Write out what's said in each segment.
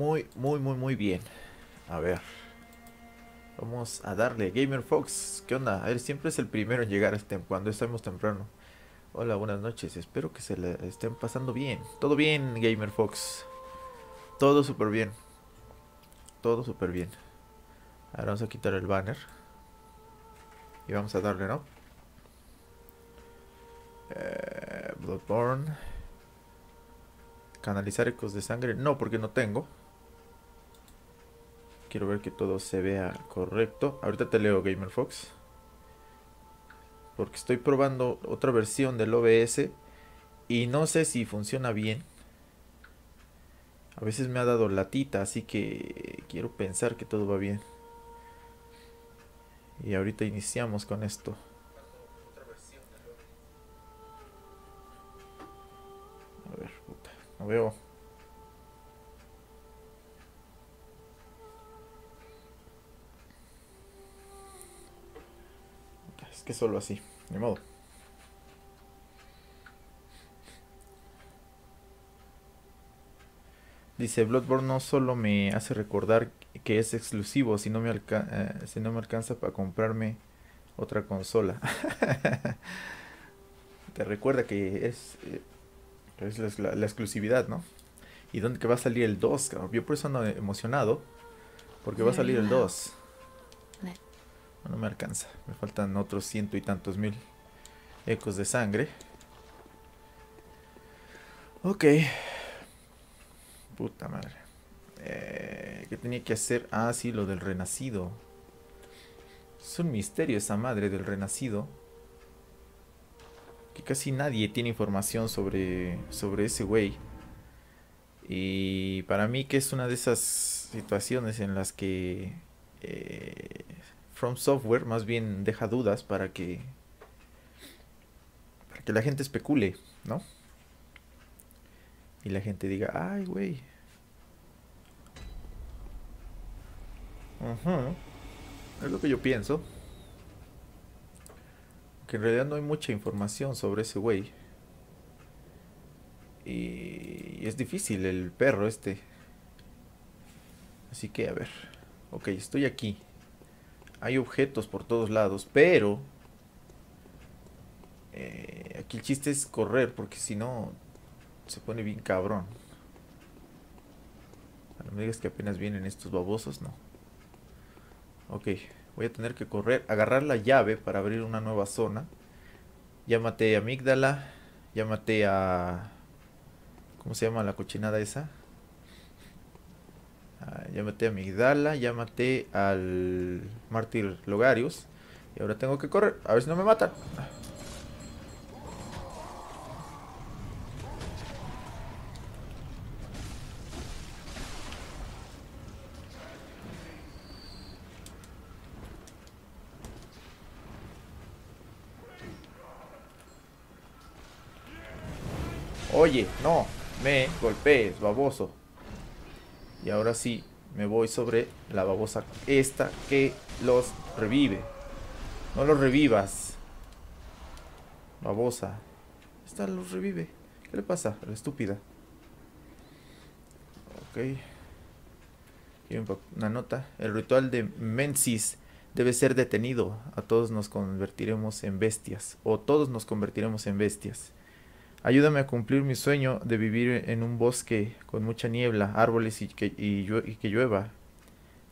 muy, muy, muy, muy bien. A ver. Vamos a darle. Gamer Fox, ¿qué onda? Él siempre es el primero en llegar este, cuando estamos temprano. Hola, buenas noches. Espero que se le estén pasando bien. Todo bien, Gamer Fox. Todo súper bien. Todo súper bien. Ahora vamos a quitar el banner. Y vamos a darle, ¿no? Eh, Bloodborne. Canalizar ecos de sangre. No, porque no tengo. Quiero ver que todo se vea correcto. Ahorita te leo, Gamer Fox. Porque estoy probando otra versión del OBS. Y no sé si funciona bien. A veces me ha dado latita, así que quiero pensar que todo va bien. Y ahorita iniciamos con esto. A ver, puta, no veo. Solo así, de modo. Dice, Bloodborne no solo me hace recordar que es exclusivo, si no me, eh, si no me alcanza para comprarme otra consola. Te recuerda que es, eh, es la, exclusividad, ¿no? Y dónde que va a salir el 2, Yo por eso ando emocionado, porque va a salir el 2. No, me alcanza, me faltan otros ciento y tantos mil ecos de sangre. Ok. Puta madre. Eh, ¿Qué tenía que hacer? Ah, sí, lo del renacido. Es un misterio esa madre del renacido. Que casi nadie tiene información sobre, sobre ese güey. Y para mí que es una de esas situaciones en las que eh, From Software más bien deja dudas para que para que la gente especule, ¿no? Y la gente diga, ay, güey, Es lo que yo pienso. Que en realidad no hay mucha información sobre ese güey. Y es difícil el perro este. Así que a ver. Ok, estoy aquí. Hay objetos por todos lados, pero... Eh, aquí el chiste es correr, porque si no... Se pone bien cabrón. No me digas que apenas vienen estos babosos, no. Ok, voy a tener que correr, agarrar la llave para abrir una nueva zona. A amígdala, maté a... ¿Cómo se llama la cochinada esa? Ah, maté a amígdala, ya maté al mártir Logarius. Y ahora tengo que correr, a ver si no me matan. Oye, no, me golpees, baboso. Y ahora sí, me voy sobre la babosa esta que los revive. No los revivas. Babosa. Esta los revive. ¿Qué le pasa? La estúpida. Ok. Una nota. El ritual de Mensis debe ser detenido. A todos nos convertiremos en bestias. O todos nos convertiremos en bestias. Ayúdame a cumplir mi sueño de vivir en un bosque con mucha niebla, árboles y que, y, que llueva.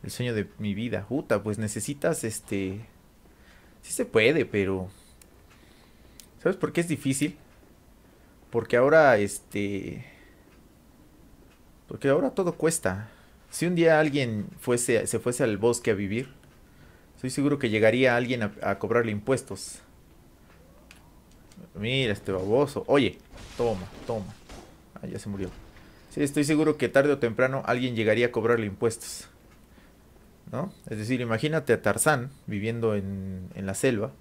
El sueño de mi vida. Puta, pues necesitas este... Sí se puede, pero... ¿Sabes por qué es difícil? Porque ahora este... Porque ahora todo cuesta. Si un día alguien fuese, se fuese al bosque a vivir, estoy seguro que llegaría alguien a cobrarle impuestos. Mira este baboso. Oye, toma, toma. Ah, ya se murió. Sí, estoy seguro que tarde o temprano alguien llegaría a cobrarle impuestos. ¿No? Es decir, imagínate a Tarzán viviendo en, en la selva.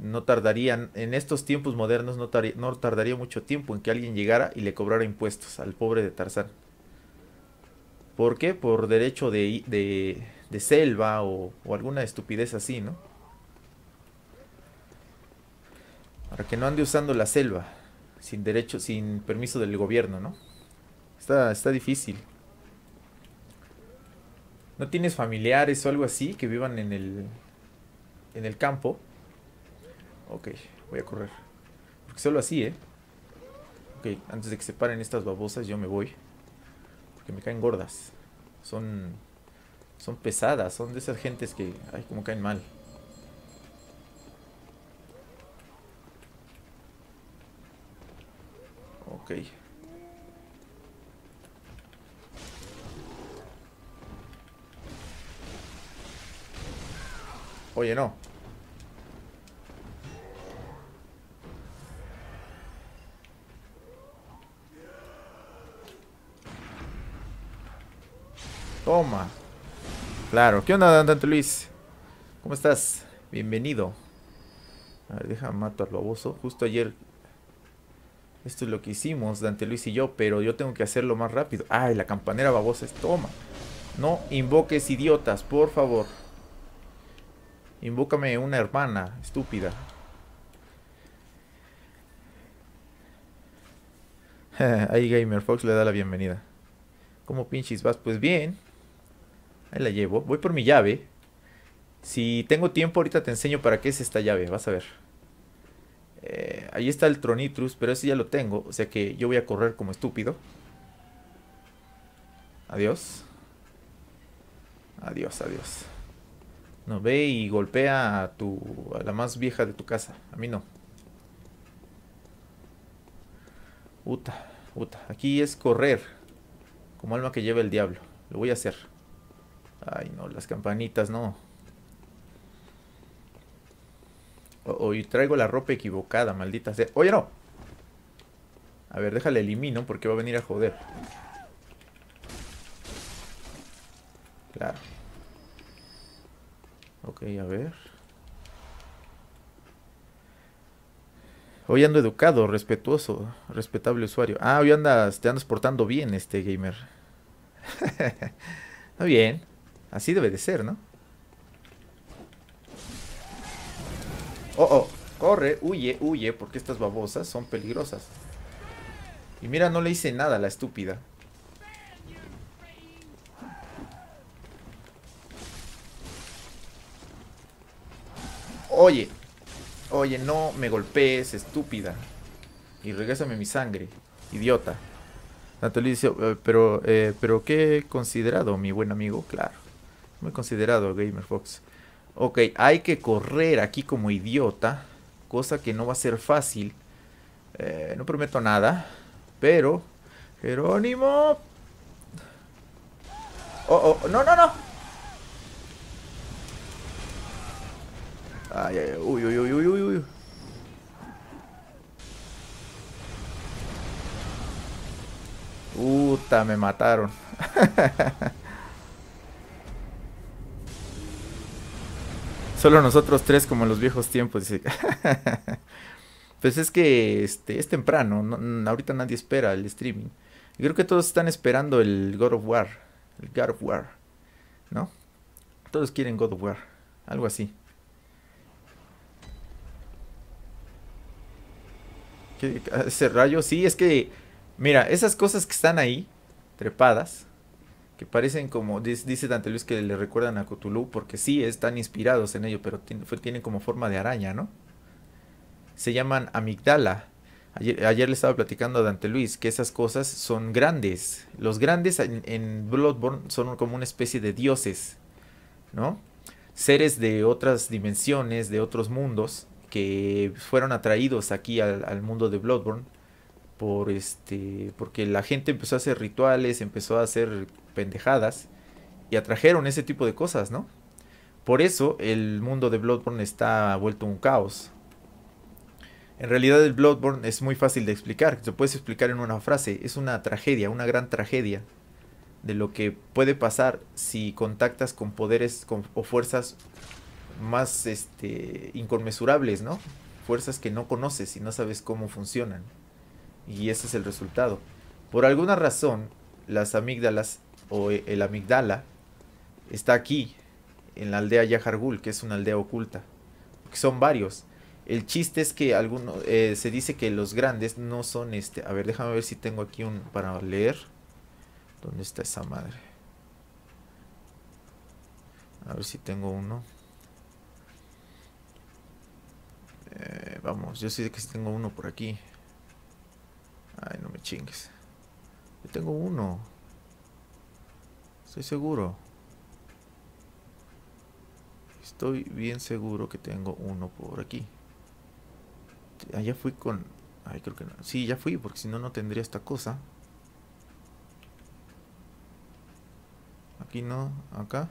No tardaría, en estos tiempos modernos, no, no, tardaría mucho tiempo en que alguien llegara y le cobrara impuestos al pobre de Tarzán. ¿Por qué? Por derecho de, de, de selva o alguna estupidez así, ¿no? Para que no ande usando la selva sin derecho, sin permiso del gobierno, ¿no? Está, está difícil. ¿No tienes familiares o algo así que vivan en el, en el campo? Ok, voy a correr. Porque solo así, ¿eh? Ok, antes de que se paren estas babosas yo me voy. Porque me caen gordas. Son... Son pesadas, son de esas gentes que... Ay, como caen mal. Ok. Oye, no. Toma. Claro. ¿Qué onda, Dante Luis? ¿Cómo estás? Bienvenido. Deja mato al baboso. Justo ayer... Esto es lo que hicimos, Dante Luis y yo, pero yo tengo que hacerlo más rápido. Ay, la campanera babosa es... Toma. No invoques idiotas, por favor. Invócame una hermana, estúpida. Ahí Gamer Fox le da la bienvenida. ¿Cómo pinches vas? Pues bien. Ahí la llevo. Voy por mi llave. Si tengo tiempo ahorita te enseño para qué es esta llave. Vas a ver. Eh, ahí está el Tronitrus, pero ese ya lo tengo. O sea que yo voy a correr como estúpido. Adiós. Adiós, adiós. No, ve y golpea a, tu, a la más vieja de tu casa. A mí no. Uta, uta. Aquí es correr. Como alma que lleva el diablo. Lo voy a hacer. Ay, no, las campanitas, no. Hoy traigo la ropa equivocada, maldita sea. Oye, no. A ver, déjale elimino porque va a venir a joder. Claro. Ok, a ver. Hoy ando educado, respetuoso, respetable usuario. Ah, hoy andas, te andas portando bien, este gamer. Está bien. Así debe de ser, ¿no? Oh, oh. Corre, huye, huye, porque estas babosas son peligrosas. Y mira, no le hice nada a la estúpida. Oye, oye, no me golpees, estúpida. Y regrésame mi sangre, idiota. Natalie dice, eh, pero, eh, pero qué considerado, mi buen amigo, claro. Muy considerado, Gamer Fox. Ok, hay que correr aquí como idiota, cosa que no va a ser fácil. Eh, no prometo nada, pero... Jerónimo... Oh, oh, no, no, no. Ay, ay, uy, uy, uy, uy, uy, uy. Puta, me mataron. Solo nosotros tres como en los viejos tiempos, dice. pues es que este, es temprano, ahorita nadie espera el streaming. Y creo que todos están esperando el God of War. El God of War. ¿No? Todos quieren God of War. Algo así. ese rayo, sí, es que, mira, esas cosas que están ahí, trepadas, parecen como, dice Dante Luis que le recuerdan a Cthulhu, porque sí, están inspirados en ello, pero tienen como forma de araña, ¿no? Se llaman amigdala. Ayer, le estaba platicando a Dante Luis que esas cosas son grandes. Los grandes en, en Bloodborne son como una especie de dioses, ¿no? Seres de otras dimensiones, de otros mundos, que fueron atraídos aquí al, mundo de Bloodborne por este porque la gente empezó a hacer rituales, empezó a hacer pendejadas y atrajeron ese tipo de cosas, ¿no? Por eso el mundo de Bloodborne está vuelto un caos. En realidad el Bloodborne es muy fácil de explicar, se puede explicar en una frase, es una tragedia, una gran tragedia de lo que puede pasar si contactas con poderes o fuerzas más este, inconmensurables, ¿no? Fuerzas que no conoces y no sabes cómo funcionan. Y ese es el resultado. Por alguna razón, las amígdalas o e, el amigdala está aquí, en la aldea Yahargul, que es una aldea oculta. Son varios. El chiste es que alguno, eh, se dice que los grandes no son este. A ver, déjame ver si tengo aquí un para leer. ¿Dónde está esa madre? A ver si tengo uno. Eh, vamos, yo sé que tengo uno por aquí. Ay, no me chingues. Yo tengo uno. Estoy seguro. Estoy bien seguro que tengo uno por aquí. Allá fui con... Ay, creo que no. Sí, ya fui, porque si no, no tendría esta cosa. Aquí no, acá.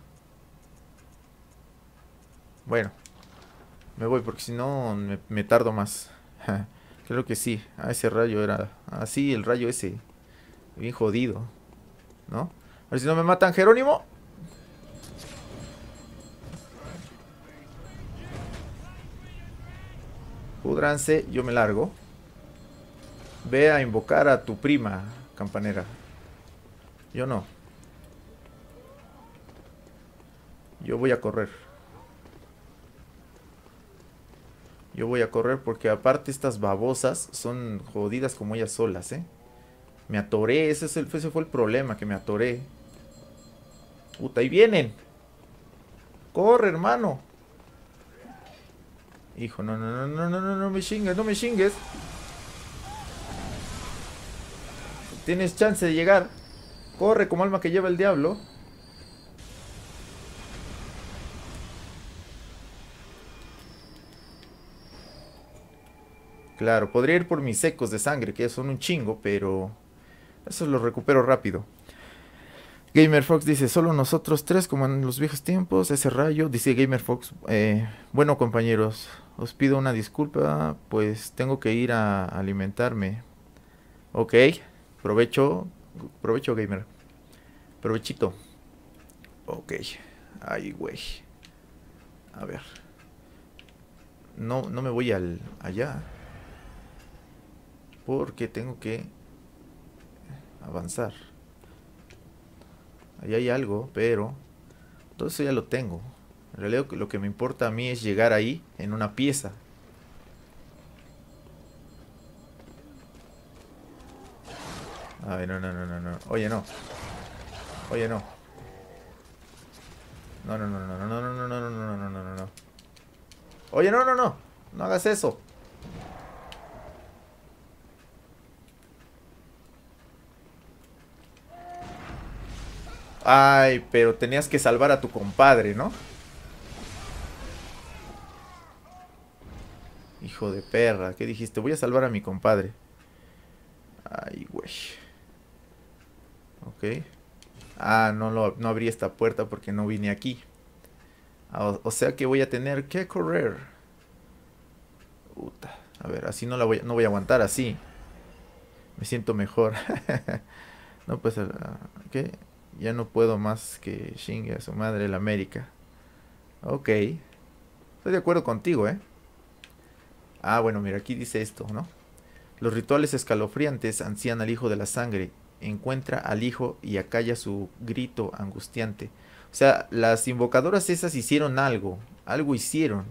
Bueno, me voy porque si no me, tardo más. Creo que sí. Ah, ese rayo era... Ah, sí, el rayo ese. Bien jodido. ¿No? A ver si no me matan, Jerónimo. Pudranse, yo me largo. Ve a invocar a tu prima, campanera. Yo no. Yo voy a correr. Yo voy a correr porque aparte estas babosas son jodidas como ellas solas, ¿eh? Me atoré, ese, fue el problema, que me atoré. Puta, ahí vienen. Corre, hermano. Hijo, no, no, no, no, no, no, no me chingues, no me chingues. Tienes chance de llegar. Corre como alma que lleva el diablo. Claro, podría ir por mis secos de sangre, que son un chingo, pero eso lo recupero rápido. Gamer Fox dice, solo nosotros tres, como en los viejos tiempos, ese rayo. Dice Gamer Fox, eh, bueno compañeros, os pido una disculpa, pues tengo que ir a alimentarme. Ok, provecho, provecho Gamer. Provechito. Ok, ay güey. A ver. No, no me voy al, allá. Porque tengo que avanzar. Ahí hay algo, pero todo eso ya lo tengo. En realidad lo que me importa a mí es llegar ahí en una pieza. Ay, no, no, no, no, no. Oye, no. Oye, no. No, no, no, no, no, no, no, no, no, no, no, no, no. Oye, no, no, no. No hagas eso. Ay, pero tenías que salvar a tu compadre, ¿no? Hijo de perra, ¿qué dijiste? Voy a salvar a mi compadre. Ay, güey. Ok. Ah, no, lo, no abrí esta puerta porque no vine aquí. Ah, o, sea que voy a tener que correr. Puta. A ver, así no la voy, no voy a aguantar, así. Me siento mejor. no, pues... Ah, ¿Qué? Ya no puedo más que chingue a su madre la América. Ok. Estoy de acuerdo contigo, ¿eh? Ah, bueno, mira, aquí dice esto, ¿no? Los rituales escalofriantes ansían al hijo de la sangre. Encuentra al hijo y acalla su grito angustiante. O sea, las invocadoras esas hicieron algo. Algo hicieron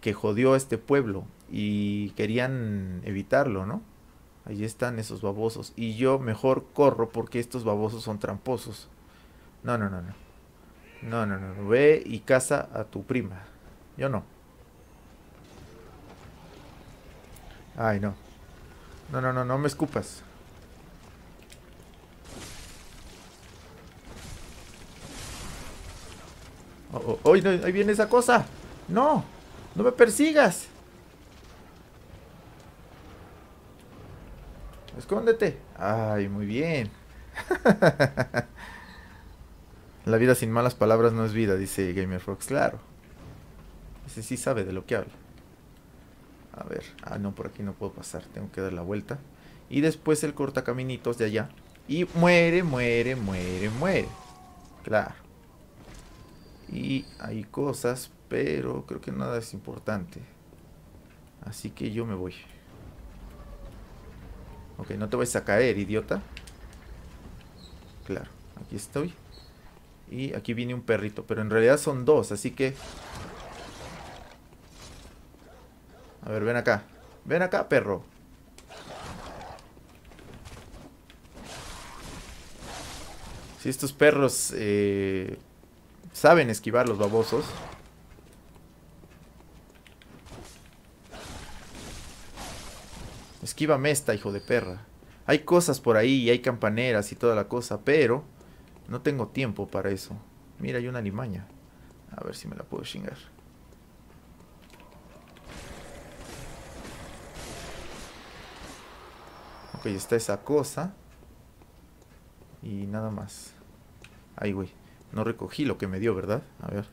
que jodió a este pueblo. Y querían evitarlo, ¿no? Ahí están esos babosos. Y yo mejor corro porque estos babosos son tramposos. No, no, no, no. No, no, no. Ve y caza a tu prima. Yo no. Ay, no. No, no, no, no me escupas. Oh, oh, oh ahí viene esa cosa. No, no me persigas. Escóndete. Ay, muy bien. La vida sin malas palabras no es vida, dice Gamer Fox. Claro. Ese sí sabe de lo que habla. A ver. Ah, no, por aquí no puedo pasar. Tengo que dar la vuelta. Y después el cortacaminitos de allá. Y muere, muere, muere, muere. Claro. Y hay cosas, pero creo que nada es importante. Así que yo me voy. Ok, no te vayas a caer, idiota. Claro, aquí estoy. Y aquí viene un perrito, pero en realidad son dos, así que... A ver, ven acá. Ven acá, perro. Si estos perros eh, Saben esquivar los babosos. Esquívame esta, hijo de perra. Hay cosas por ahí y hay campaneras y toda la cosa, pero no tengo tiempo para eso. Mira, hay una limaña. A ver si me la puedo chingar. Ok, está esa cosa. Y nada más. Ay, güey. No recogí lo que me dio, ¿verdad? A ver.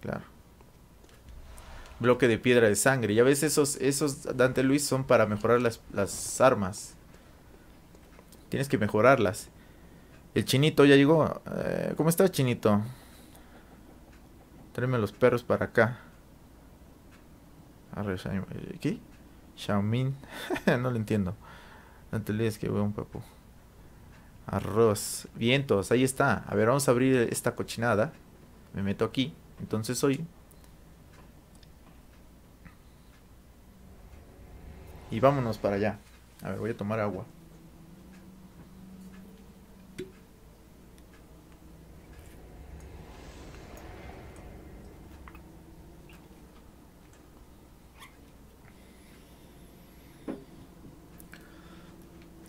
Claro. Bloque de piedra de sangre. Ya ves, esos, esos Dante Luis son para mejorar las, las armas. Tienes que mejorarlas. El chinito ya llegó. Eh, ¿Cómo está, chinito? Tráeme los perros para acá. ¿Qué? Xiaomin. no lo entiendo. Antes que veo un papu. Arroz. Vientos, ahí está. A ver, vamos a abrir esta cochinada. Me meto aquí. Entonces hoy. Y vámonos para allá. A ver, voy a tomar agua.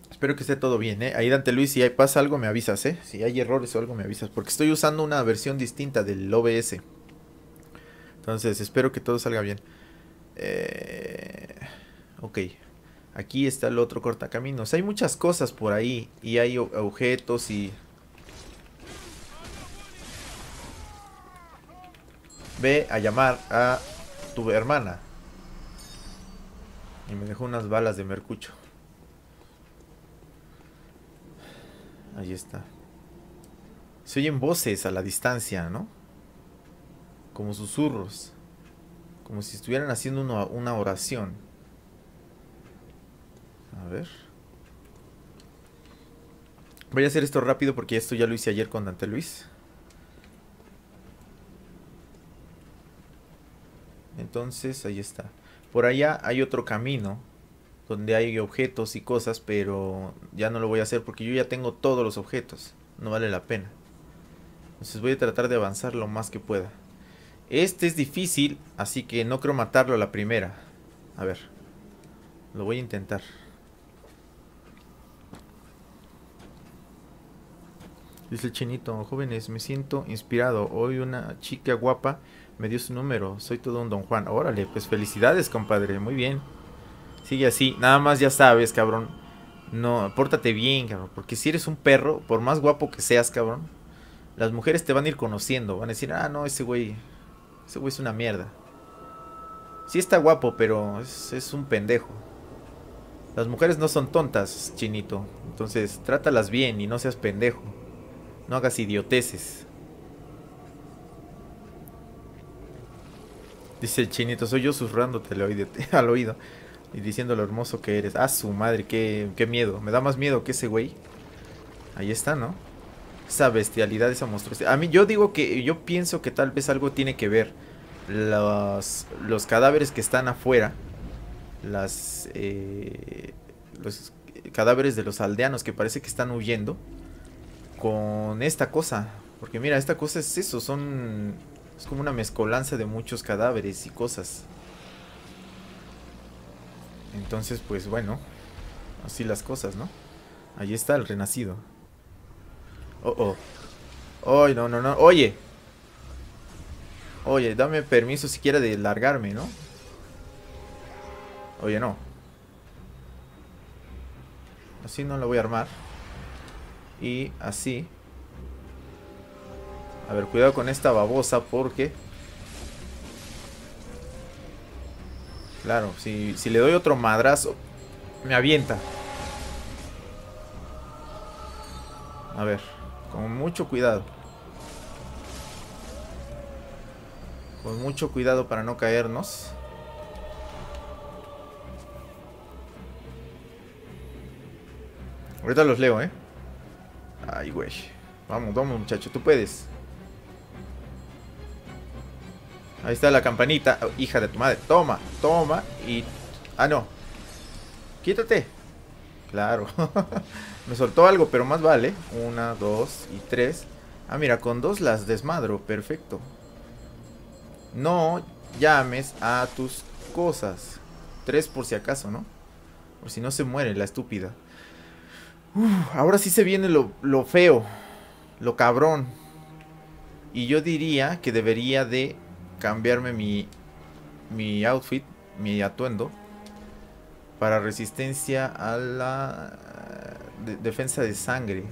Espero que esté todo bien, ¿eh? Ahí Dante Luis, si pasa algo me avisas, ¿eh? Si hay errores o algo me avisas, porque estoy usando una versión distinta del OBS. Entonces, espero que todo salga bien. Eh, ok. Aquí está el otro cortacaminos. Hay muchas cosas por ahí. Y hay objetos y... Ve a llamar a tu hermana. Y me dejó unas balas de mercucho. Ahí está. Se oyen voces a la distancia, ¿no? Como susurros. Como si estuvieran haciendo una, oración. A ver. Voy a hacer esto rápido porque esto ya lo hice ayer con Dante Luis. Entonces, ahí está. Por allá hay otro camino donde hay objetos y cosas, pero ya no lo voy a hacer porque yo ya tengo todos los objetos. No vale la pena. Entonces voy a tratar de avanzar lo más que pueda. Este es difícil, así que no creo matarlo a la primera. A ver. Lo voy a intentar. Dice el chinito, jóvenes, me siento inspirado. Hoy una chica guapa me dio su número. Soy todo un don Juan. Órale, pues felicidades, compadre. Muy bien. Sigue así. Nada más ya sabes, cabrón. No, pórtate bien, cabrón. Porque si eres un perro, por más guapo que seas, cabrón, las mujeres te van a ir conociendo. Van a decir, ah, no, ese güey. Ese güey es una mierda. Sí está guapo, pero es, es un pendejo. Las mujeres no son tontas, chinito. Entonces, trátalas bien y no seas pendejo. No hagas idioteces. Dice el chinito, soy yo susurrándote al oído. Y diciendo lo hermoso que eres. Ah, su madre, qué, qué miedo. Me da más miedo que ese güey. Ahí está, ¿no? Esa bestialidad, esa monstruosidad. A mí yo digo que yo pienso que tal vez algo tiene que ver. Los, los cadáveres que están afuera. Las... Eh, los cadáveres de los aldeanos que parece que están huyendo. Con esta cosa. Porque mira, esta cosa es eso. Son... Es como una mezcolanza de muchos cadáveres y cosas. Entonces, pues bueno, así las cosas, ¿no? Ahí está el renacido. Oh, oh. Ay, no, no, no. Oye. Oye, dame permiso siquiera de largarme, ¿no? Oye, no. Así no lo voy a armar. Y así. A ver, cuidado con esta babosa porque Claro, si, si le doy otro madrazo, me avienta. A ver, con mucho cuidado. Con mucho cuidado para no caernos. Ahorita los leo, ¿eh? Ay, güey. Vamos, vamos, muchacho, tú puedes. Ahí está la campanita. Hija de tu madre. Toma, toma y... Ah, no. Quítate. Claro. Me soltó algo, pero más vale. Una, dos y tres. Ah, mira, con dos las desmadro. Perfecto. No llames a tus cosas. Tres por si acaso, ¿no? Por si no se muere la estúpida. Ahora sí se viene lo, lo feo. Lo cabrón. Y yo diría que debería de cambiarme mi, mi outfit, mi atuendo. Para resistencia a la defensa de sangre.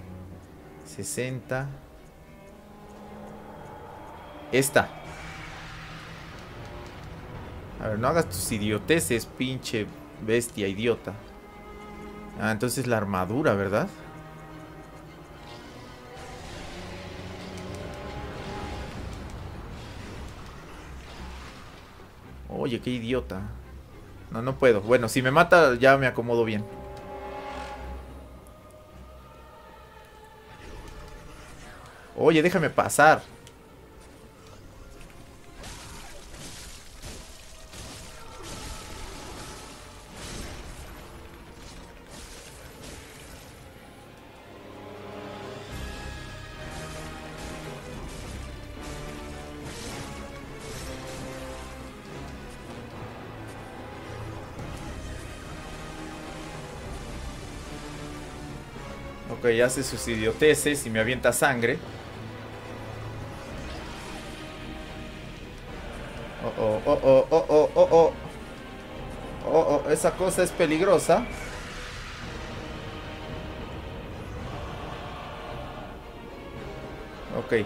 60. Esta. A ver, no hagas tus idioteces, pinche bestia idiota. Ah, entonces la armadura, ¿verdad? Oye, qué idiota. No, no puedo. Bueno, si me mata ya me acomodo bien. Oye, déjame pasar. Ok, hace sus idioteces y me avienta sangre. Oh, oh, oh, oh, oh, oh, oh, oh. Oh, oh, esa cosa es peligrosa. Ok.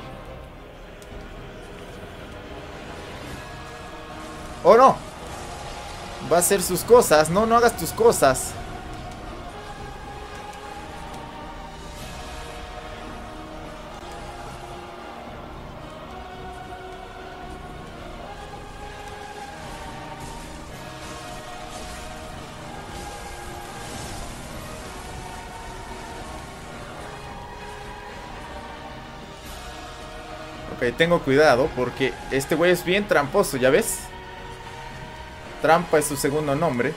¡Oh, no! Va a hacer sus cosas. No, no hagas tus cosas. Tengo cuidado porque este güey es bien tramposo, ¿ya ves? Trampa es su segundo nombre.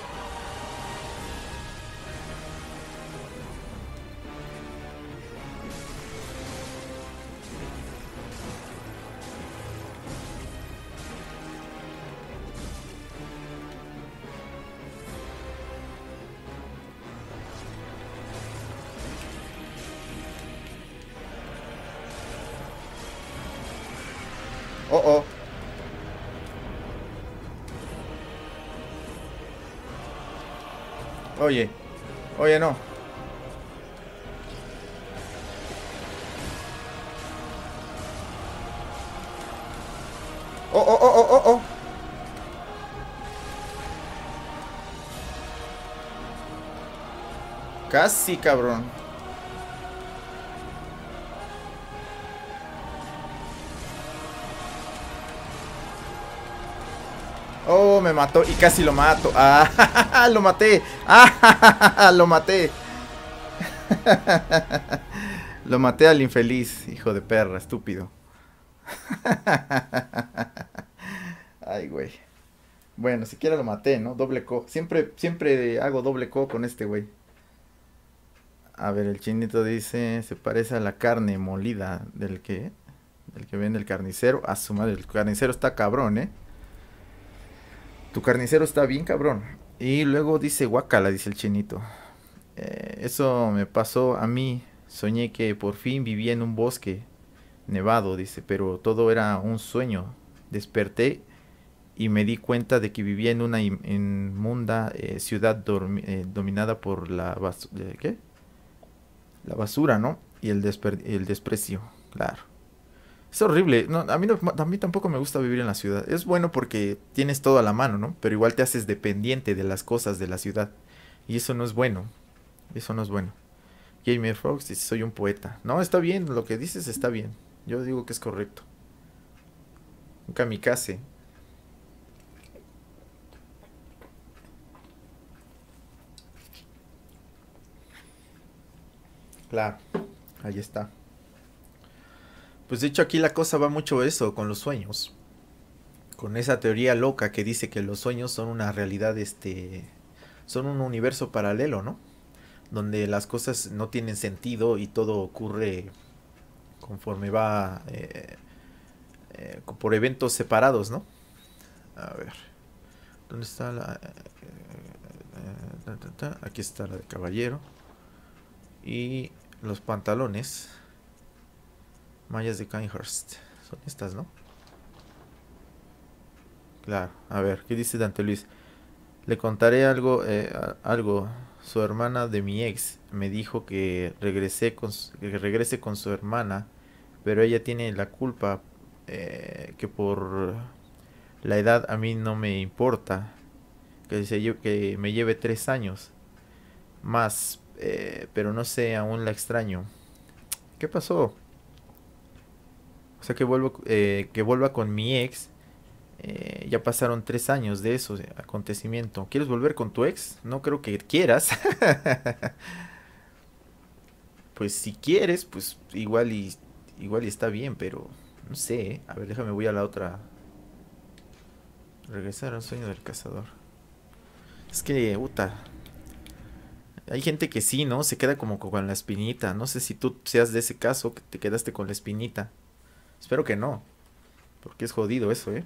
Oye, no. Oh, oh, oh, oh, oh, oh. Casi, cabrón. Me mató y casi lo mato. Ah, lo maté. Ah, lo maté. Lo maté al infeliz, hijo de perra, estúpido. Ay, güey. Bueno, siquiera lo maté, ¿no? Doble co. Siempre, siempre hago doble co con este güey. A ver, el chinito dice, se parece a la carne molida del que, del que vende el carnicero. A su madre, el carnicero está cabrón, ¿eh? Tu carnicero está bien cabrón. Y luego dice guacala, dice el chinito. Eh, eso me pasó a mí. Soñé que por fin vivía en un bosque nevado, dice, pero todo era un sueño. Desperté y me di cuenta de que vivía en una inmunda eh, ciudad eh, dominada por la basura. ¿Qué? La basura, ¿no? Y el, el desprecio, claro. Es horrible. No, a, mí a mí tampoco me gusta vivir en la ciudad. Es bueno porque tienes todo a la mano, ¿no? Pero igual te haces dependiente de las cosas de la ciudad. Y eso no es bueno. Eso no es bueno. Gamer Fox dice, soy un poeta. No, está bien. Lo que dices está bien. Yo digo que es correcto. Un kamikaze. Claro. Ahí está. Pues de hecho aquí la cosa va mucho eso con los sueños. Con esa teoría loca que dice que los sueños son una realidad, este, son un universo paralelo, ¿no? Donde las cosas no tienen sentido y todo ocurre conforme va eh, eh, por eventos separados, ¿no? A ver. ¿Dónde está la...? Eh, aquí está la de caballero. Y los pantalones. Mallas de Kinehurst. Son estas, ¿no? Claro. A ver, ¿qué dice Dante Luis? Le contaré algo, eh, algo. Su hermana de mi ex me dijo que regresé con que regrese con su hermana, pero ella tiene la culpa eh, que por la edad a mí no me importa que, se, que me lleve tres años más, eh, pero no sé, aún la extraño. ¿Qué pasó? O sea, que, vuelvo, que vuelva con mi ex eh, ya pasaron tres años de eso, acontecimiento. ¿Quieres volver con tu ex? No creo que quieras. pues si quieres, pues igual y igual y está bien, pero no sé. ¿eh? A ver, déjame voy a la otra. Regresar al sueño del cazador. Es que, puta. Hay gente que sí, ¿no? Se queda como con la espinita. No sé si tú seas de ese caso que te quedaste con la espinita. Espero que no. Porque es jodido eso, ¿eh?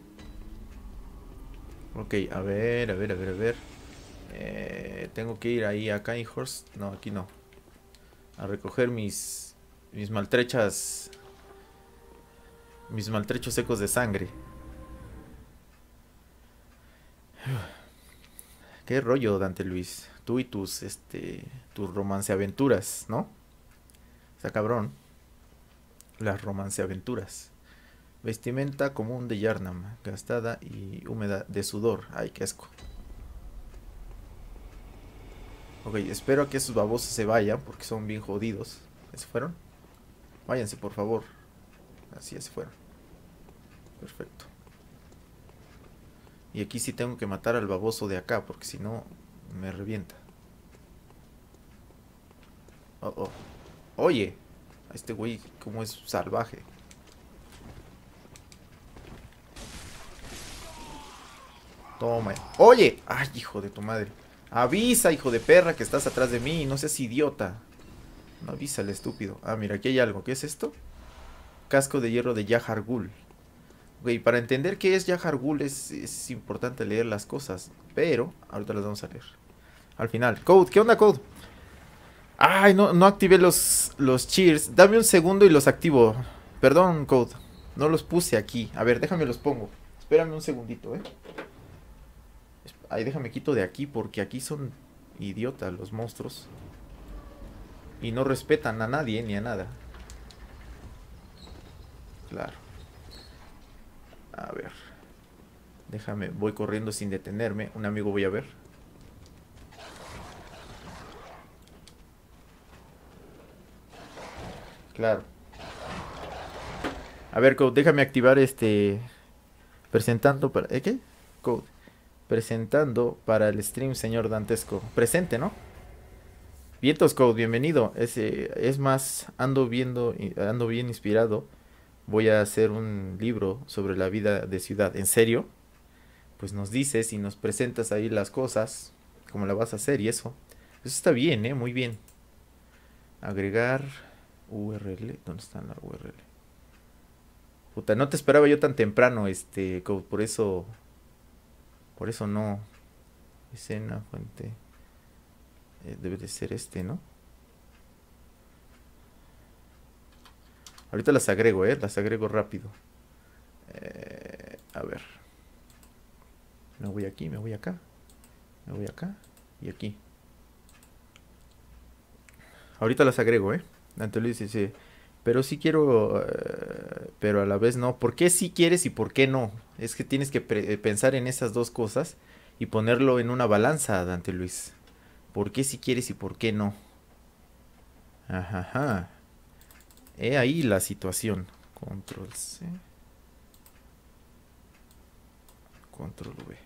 Ok, a ver, a ver, a ver, a ver. Eh, tengo que ir ahí a Horse. No, aquí no. A recoger mis, mis maltrechas. Mis maltrechos secos de sangre. Qué rollo, Dante Luis. Tú y tus, este, tus romance aventuras, ¿no? Está cabrón. Las romance aventuras. Vestimenta común de Yarnam, gastada y húmeda de sudor. Ay, qué asco. Ok, espero que esos babosos se vayan porque son bien jodidos. ¿Se fueron? Váyanse, por favor. Así ya se fueron. Perfecto. Y aquí sí tengo que matar al baboso de acá porque si no me revienta. Oh, oh. Oye, este güey como es salvaje. Toma. Oye. Ay, hijo de tu madre. Avisa, hijo de perra, que estás atrás de mí. No seas idiota. No avisa el estúpido. Ah, mira, aquí hay algo. ¿Qué es esto? Casco de hierro de Yahar Ghul. Ok, para entender qué es Yahar Ghul es, importante leer las cosas. Pero, ahorita las vamos a leer. Al final. Code, ¿qué onda, Code? Ay, no, no activé los, los cheers. Dame un segundo y los activo. Perdón, Code. No los puse aquí. A ver, déjame los pongo. Espérame un segundito, eh. Ay, déjame quito de aquí porque aquí son idiotas los monstruos. Y no respetan a nadie ni a nada. Claro. A ver. Déjame, voy corriendo sin detenerme. Un amigo voy a ver. Claro. A ver, Code, déjame activar este... Presentando para... ¿Eh, ¿Qué? Code presentando para el stream, señor Dantesco. Presente, ¿no? Vientos Code, bienvenido. Es, es más, ando viendo, ando bien inspirado. Voy a hacer un libro sobre la vida de ciudad. ¿En serio? Pues nos dices y nos presentas ahí las cosas, cómo la vas a hacer y eso. Eso está bien, ¿eh? Muy bien. Agregar URL. ¿Dónde está la URL? Puta, no te esperaba yo tan temprano, este. Por eso por eso no. Escena, fuente. Eh, debe de ser este, ¿no? Ahorita las agrego, ¿eh? Las agrego rápido. Eh, a ver. Me voy aquí, me voy acá. Me voy acá y aquí. Ahorita las agrego, ¿eh? Antes dice, pero sí quiero, eh, pero a la vez no. ¿Por qué sí quieres y por qué no? Es que tienes que pensar en esas dos cosas y ponerlo en una balanza, Dante Luis. ¿Por qué sí quieres y por qué no? Ajá. He ahí la situación. Control C. Control V.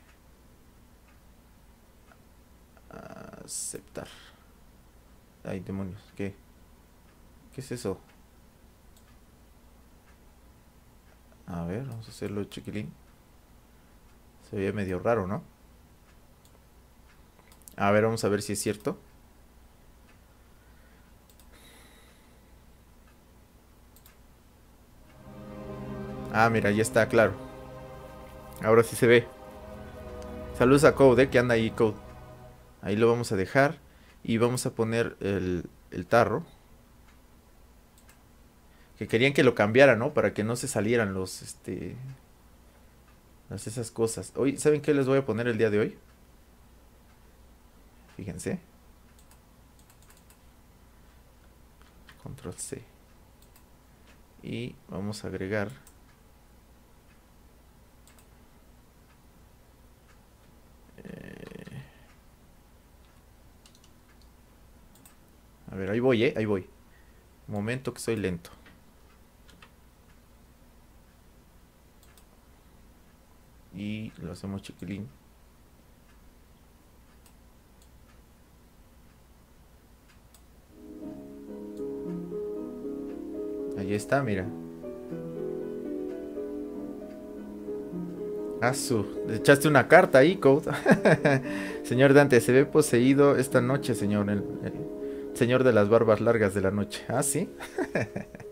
Aceptar. Ay, demonios. ¿Qué? ¿Qué es eso? A ver, vamos a hacerlo chiquilín. Se veía medio raro, ¿no? A ver, vamos a ver si es cierto. Ah, mira, ya está, claro. Ahora sí se ve. Saludos a Code, eh, que anda ahí, Code. Ahí lo vamos a dejar. Y vamos a poner el, el tarro. Que querían que lo cambiara, ¿no? Para que no se salieran los, este... Las esas cosas. Hoy, ¿saben qué les voy a poner el día de hoy? Fíjense. Control C. Y vamos a agregar eh, A ver, ahí voy, ¿eh? Ahí voy. momento que soy lento. Y lo hacemos chiquilín. Ahí está, mira. Asu, echaste una carta ahí, Code. señor Dante, se ve poseído esta noche, señor. El, señor de las barbas largas de la noche. Ah, sí.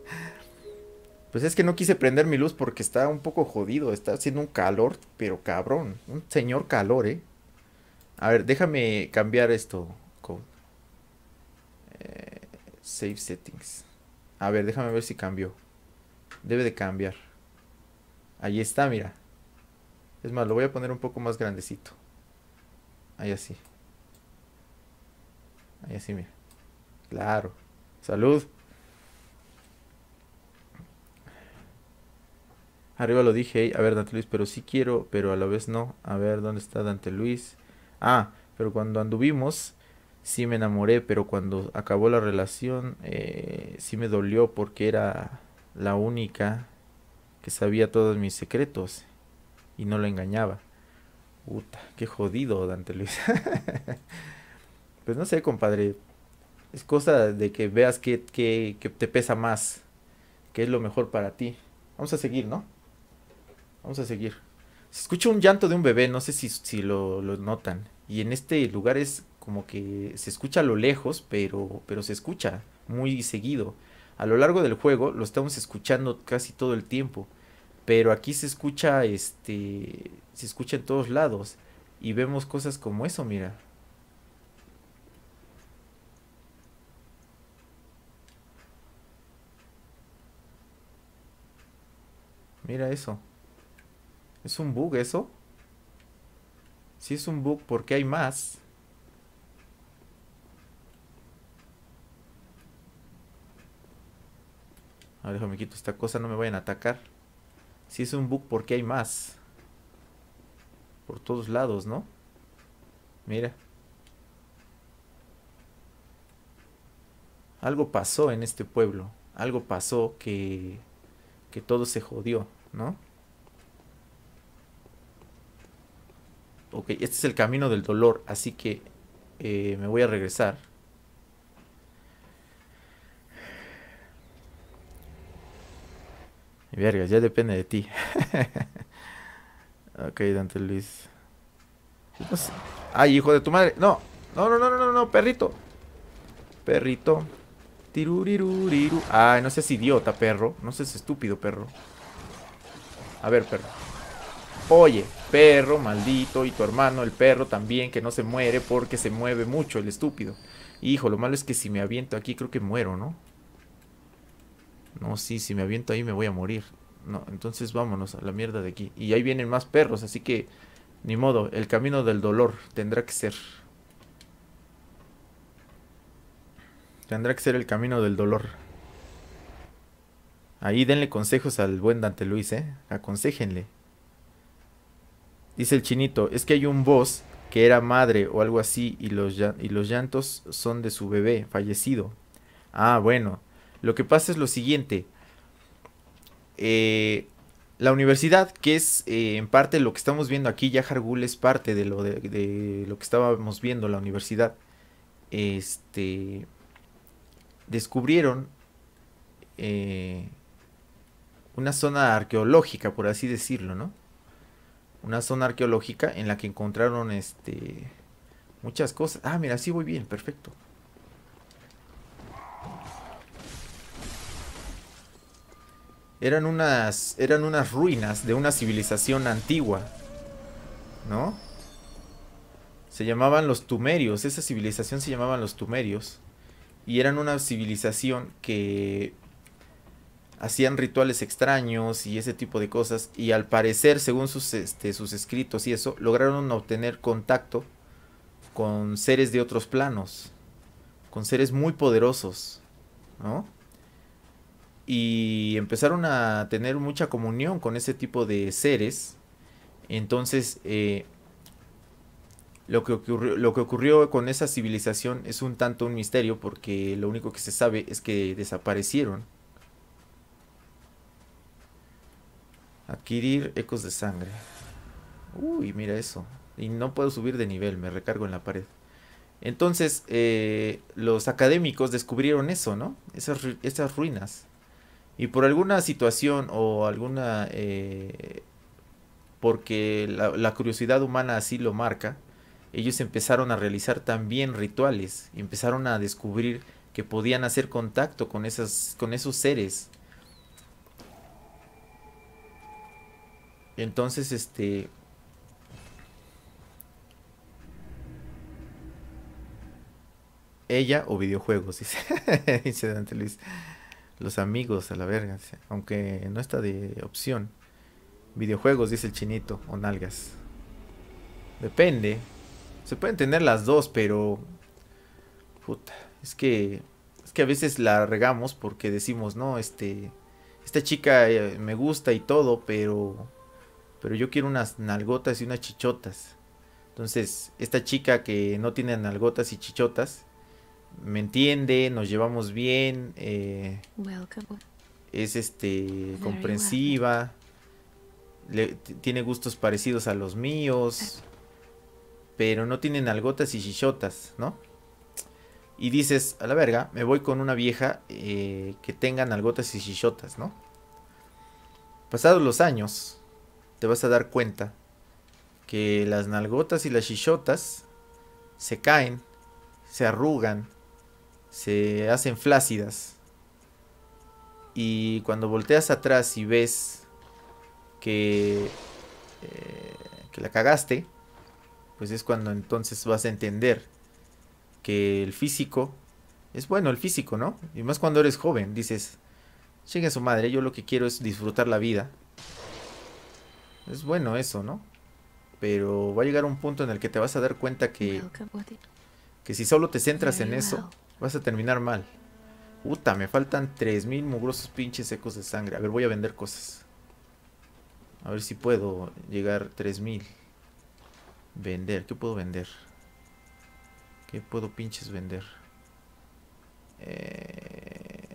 pues es que no quise prender mi luz porque está un poco jodido. Está haciendo un calor, pero cabrón. Un señor calor, eh. A ver, déjame cambiar esto, Code. Eh, save settings. A ver, déjame ver si cambió. Debe de cambiar. Ahí está, mira. Es más, lo voy a poner un poco más grandecito. Ahí así. Ahí así, mira. Claro. Salud. Arriba lo dije, a ver Dante Luis, pero sí quiero, pero a la vez no. A ver, ¿dónde está Dante Luis? Ah, pero cuando anduvimos, sí me enamoré, pero cuando acabó la relación eh, sí me dolió porque era la única que sabía todos mis secretos y no lo engañaba. Puta, qué jodido, Dante Luis. pues no sé, compadre. Es cosa de que veas que, que, te pesa más, que es lo mejor para ti. Vamos a seguir, ¿no? Vamos a seguir. Se escucha un llanto de un bebé, no sé si, lo, lo notan. Y en este lugar es como que se escucha a lo lejos, pero, pero se escucha muy seguido. A lo largo del juego lo estamos escuchando casi todo el tiempo, pero aquí se escucha, este, se escucha en todos lados y vemos cosas como eso, mira. Mira eso. ¿Es un bug eso? Si es un bug, ¿por qué hay más? A ver, déjame quito esta cosa, no me vayan a atacar. Si es un bug, ¿por qué hay más? Por todos lados, ¿no? Mira. Algo pasó en este pueblo. Algo pasó que, que todo se jodió, ¿no? Ok, este es el camino del dolor, así que eh, me voy a regresar. Verga, ya depende de ti. ok, Dante Luis. Ay, hijo de tu madre. No, no, no, no, no, no, perrito. Perrito. Tiruriruriru. Ay, no seas idiota, perro. No seas estúpido, perro. A ver, perro. Oye, perro, maldito. Y tu hermano, el perro, también, que no se muere porque se mueve mucho, el estúpido. Hijo, lo malo es que si me aviento aquí creo que muero, ¿no? No, sí, si me aviento ahí me voy a morir. No, entonces vámonos a la mierda de aquí. Y ahí vienen más perros, así que ni modo, el camino del dolor tendrá que ser. Tendrá que ser el camino del dolor. Ahí denle consejos al buen Dante Luis, ¿eh? Aconsejenle. Dice el chinito, es que hay un boss que era madre o algo así y los, y los llantos son de su bebé fallecido. Ah, bueno. Lo que pasa es lo siguiente. Eh, la universidad, que es eh, en parte lo que estamos viendo aquí, ya Hargul es parte de lo, de, lo que estábamos viendo, la universidad. Este. Descubrieron eh, una zona arqueológica, por así decirlo, ¿no? Una zona arqueológica en la que encontraron este muchas cosas. Ah, mira, sí voy bien, perfecto. eran unas, eran unas ruinas de una civilización antigua, ¿no? Se llamaban los Tumerios, esa civilización se llamaban los Tumerios, y eran una civilización que hacían rituales extraños y ese tipo de cosas, y al parecer, según sus, este, sus escritos y eso, lograron obtener contacto con seres de otros planos, con seres muy poderosos, ¿no? Y empezaron a tener mucha comunión con ese tipo de seres. Entonces, eh, lo, que ocurrió, lo que ocurrió con esa civilización es un tanto un misterio porque lo único que se sabe es que desaparecieron. Adquirir ecos de sangre. Uy, mira eso. Y no puedo subir de nivel, me recargo en la pared. Entonces, eh, los académicos descubrieron eso, ¿no? Esas, ruinas. Y por alguna situación o alguna... Eh, porque la, curiosidad humana así lo marca, ellos empezaron a realizar también rituales. Empezaron a descubrir que podían hacer contacto con, esas, con esos seres. Entonces, este, ella o videojuegos, dice, dice Dante Luis. Los amigos a la verga, aunque no está de opción. Videojuegos, dice el chinito, o nalgas. Depende. Se pueden tener las dos, pero... Puta, es que... Es que a veces la regamos porque decimos, no, este... Esta chica eh, me gusta y todo, pero... Pero yo quiero unas nalgotas y unas chichotas. Entonces, esta chica que no tiene nalgotas y chichotas, me entiende, nos llevamos bien, eh, es este comprensiva, tiene gustos parecidos a los míos, pero no tienen algotas y chichotas, ¿no? Y dices, a la verga, me voy con una vieja eh, que tenga algotas y chichotas, ¿no? Pasados los años, te vas a dar cuenta que las nalgotas y las chichotas se caen, se arrugan, se hacen flácidas. Y cuando volteas atrás y ves que, eh, que la cagaste, pues es cuando entonces vas a entender que el físico es bueno, el físico, ¿no? Y más cuando eres joven, dices, chingue su madre, yo lo que quiero es disfrutar la vida. Es bueno eso, ¿no? Pero va a llegar un punto en el que te vas a dar cuenta que, que si solo te centras en eso, Vas a terminar mal. Puta, me faltan 3000 mugrosos pinches secos de sangre. A ver, voy a vender cosas. A ver si puedo llegar a 3000. Vender, ¿qué puedo vender? ¿Qué puedo pinches vender? Eh,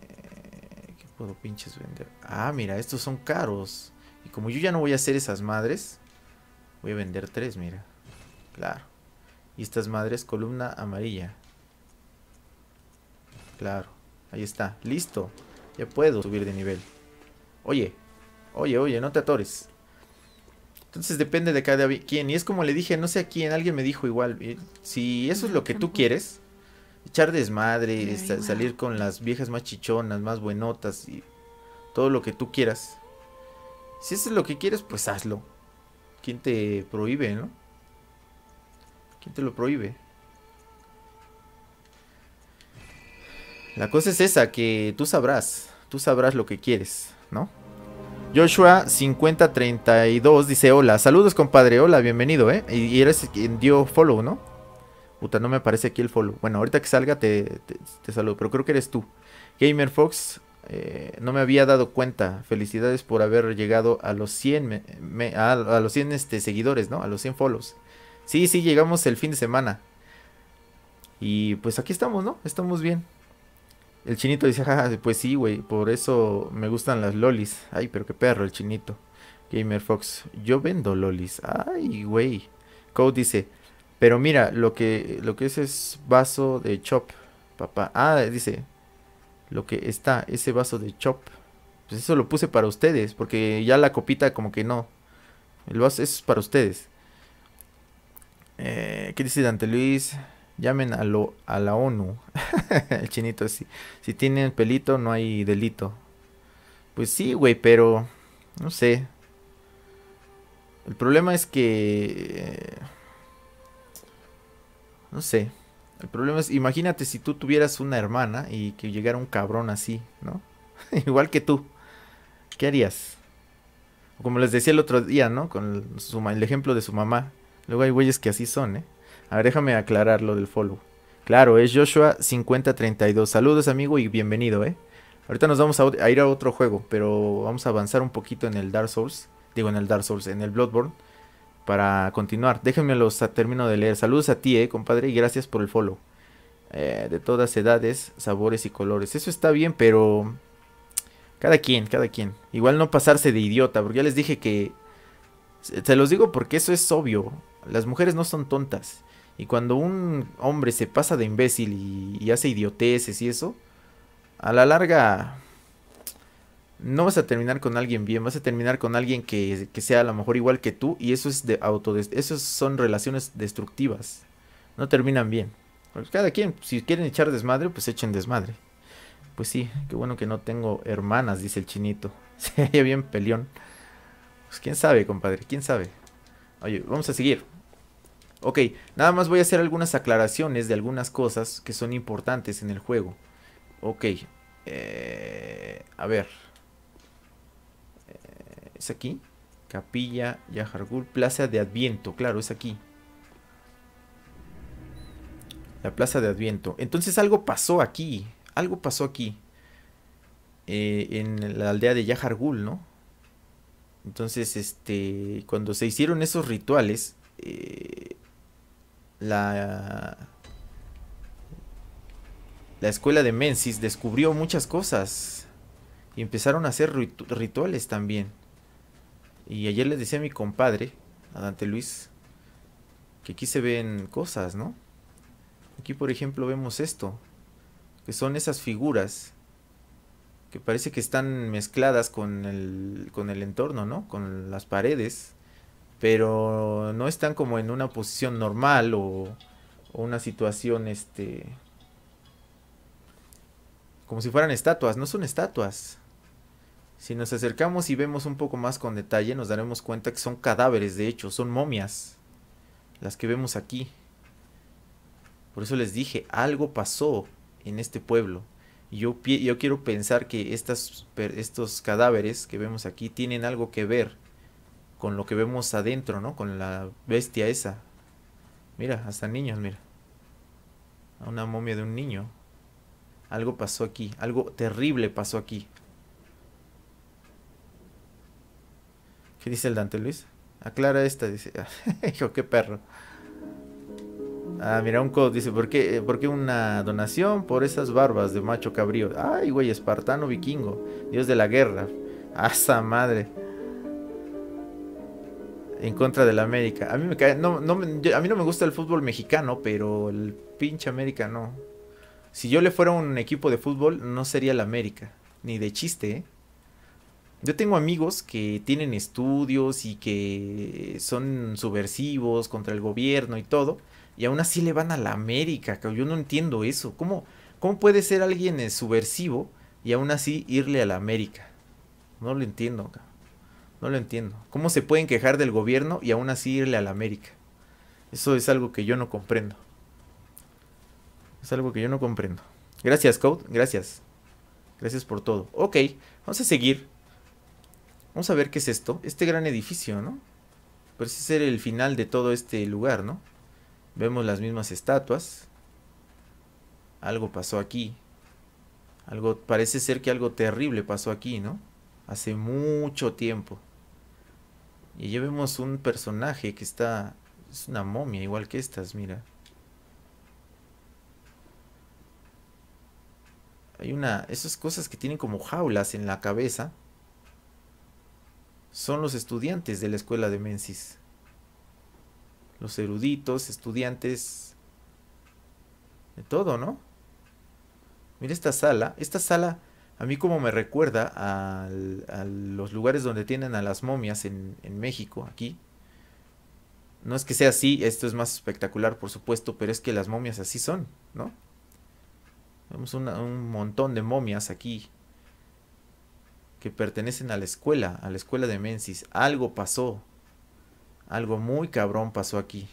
¿Qué puedo pinches vender? Ah, mira, estos son caros. Y como yo ya no voy a hacer esas madres, voy a vender tres, mira. Claro. Y estas madres, columna amarilla. Claro, ahí está, listo. Ya puedo subir de nivel. Oye, oye, oye, no te atores. Entonces depende de cada quien. Y es como le dije, no sé a quién, alguien me dijo igual. Eh, si eso es lo que tú quieres, echar desmadre, salir con las viejas más chichonas, más buenotas y todo lo que tú quieras. Si eso es lo que quieres, pues hazlo. ¿Quién te prohíbe, no? ¿Quién te lo prohíbe? La cosa es esa, que tú sabrás, tú sabrás lo que quieres, ¿no? Joshua 5032 dice, hola, saludos compadre, hola, bienvenido, ¿eh? Y eres quien dio follow, ¿no? Puta, no me aparece aquí el follow. Bueno, ahorita que salga te, te, saludo, pero creo que eres tú. Gamer Fox, eh, no me había dado cuenta. Felicidades por haber llegado a los 100, a, los 100 este, seguidores, ¿no? A los 100 follows. Sí, sí, llegamos el fin de semana. Y pues aquí estamos, ¿no? Estamos bien. El chinito dice, pues sí, güey, por eso me gustan las lolis. Ay, pero qué perro el chinito. Gamer Fox, yo vendo lolis. Ay, güey. Code dice, pero mira, lo que, lo que es es vaso de chop, papá. Ah, dice, lo que está, ese vaso de chop. Pues eso lo puse para ustedes, porque ya la copita como que no. El vaso es para ustedes. Eh, ¿Qué dice Dante Luis? Llamen a, lo, a la ONU. el chinito, si, si tienen pelito no hay delito. Pues sí, güey, pero... No sé. El problema es que... No sé. El problema es, imagínate si tú tuvieras una hermana y que llegara un cabrón así, ¿no? Igual que tú. ¿Qué harías? Como les decía el otro día, ¿no? Con el, ejemplo de su mamá. Luego hay güeyes que así son, ¿eh? A ver, déjame aclarar lo del follow. Claro, es Joshua 5032. Saludos, amigo, y bienvenido, ¿eh? Ahorita nos vamos a, ir a otro juego, pero vamos a avanzar un poquito en el Dark Souls. Digo, en el Dark Souls, en el Bloodborne. Para continuar. Déjenme los termino de leer. Saludos a ti, eh, compadre, y gracias por el follow. Eh, de todas edades, sabores y colores. Eso está bien, pero cada quien, cada quien. Igual no pasarse de idiota, porque ya les dije que... Se los digo porque eso es obvio. Las mujeres no son tontas. Y cuando un hombre se pasa de imbécil y, hace idioteces y eso, a la larga no vas a terminar con alguien bien, vas a terminar con alguien que, sea a lo mejor igual que tú y eso es de auto eso son relaciones destructivas. No terminan bien. Pues cada quien, si quieren echar desmadre, pues echen desmadre. Pues sí, qué bueno que no tengo hermanas, dice el chinito. Sería bien peleón. Pues quién sabe, compadre, quién sabe. Oye, vamos a seguir. Ok, nada más voy a hacer algunas aclaraciones de algunas cosas que son importantes en el juego. Ok, eh, a ver. ¿Es aquí? Capilla Yahargul, Plaza de Adviento, claro, es aquí. La Plaza de Adviento. Entonces algo pasó aquí algo pasó aquí. Eh, en la aldea de Yahargul, ¿no? Entonces, este, cuando se hicieron esos rituales, eh, la, la escuela de Mensis descubrió muchas cosas y empezaron a hacer rituales también. Y ayer le decía a mi compadre, a Dante Luis, que aquí se ven cosas, ¿no? Aquí, por ejemplo, vemos esto que son esas figuras que parece que están mezcladas con el, con el entorno, ¿no? Con las paredes, pero no están como en una posición normal o, o una situación, este, como si fueran estatuas, no son estatuas. Si nos acercamos y vemos un poco más con detalle, nos daremos cuenta que son cadáveres, de hecho, son momias, las que vemos aquí. Por eso les dije, algo pasó en este pueblo. Yo, yo quiero pensar que estas, estos cadáveres que vemos aquí tienen algo que ver con lo que vemos adentro, ¿no? Con la bestia esa. Mira, hasta niños, mira. Una momia de un niño. Algo pasó aquí, algo terrible pasó aquí. ¿Qué dice el Dante Luis? Aclara esta, dice. Hijo, qué perro. Ah, mira, un code dice, ¿por qué, ¿por qué una donación por esas barbas de macho cabrío? Ay, güey, espartano vikingo, dios de la guerra. ¡Asa madre! En contra de la América. A mí, me cae, no, a mí no me gusta el fútbol mexicano, pero el pinche América no. Si yo le fuera un equipo de fútbol, no sería el América. Ni de chiste, ¿eh? Yo tengo amigos que tienen estudios y que son subversivos contra el gobierno y todo y aún así le van a la América, Yo no entiendo eso. ¿Cómo, cómo puede ser alguien eh, subversivo y aún así irle a la América? No lo entiendo, No lo entiendo. ¿Cómo se pueden quejar del gobierno y aún así irle a la América? Eso es algo que yo no comprendo. Es algo que yo no comprendo. Gracias, Code. Gracias. Gracias por todo. Ok, vamos a seguir. Vamos a ver qué es esto. Este gran edificio, ¿no? Parece ser el final de todo este lugar, ¿no? Vemos las mismas estatuas. Algo pasó aquí. Algo parece ser que algo terrible pasó aquí, ¿no? Hace mucho tiempo. Y ya vemos un personaje que está es una momia igual que estas, mira. Hay una esas cosas que tienen como jaulas en la cabeza son los estudiantes de la escuela de Mensis los eruditos, estudiantes, de todo, ¿no? Mira esta sala, esta sala a mí como me recuerda a, los lugares donde tienen a las momias en, México, aquí. No es que sea así, esto es más espectacular por supuesto, pero es que las momias así son, ¿no? Vemos un montón de momias aquí. Que pertenecen a la escuela, a la escuela de Mensis. Algo pasó. Algo muy cabrón pasó aquí.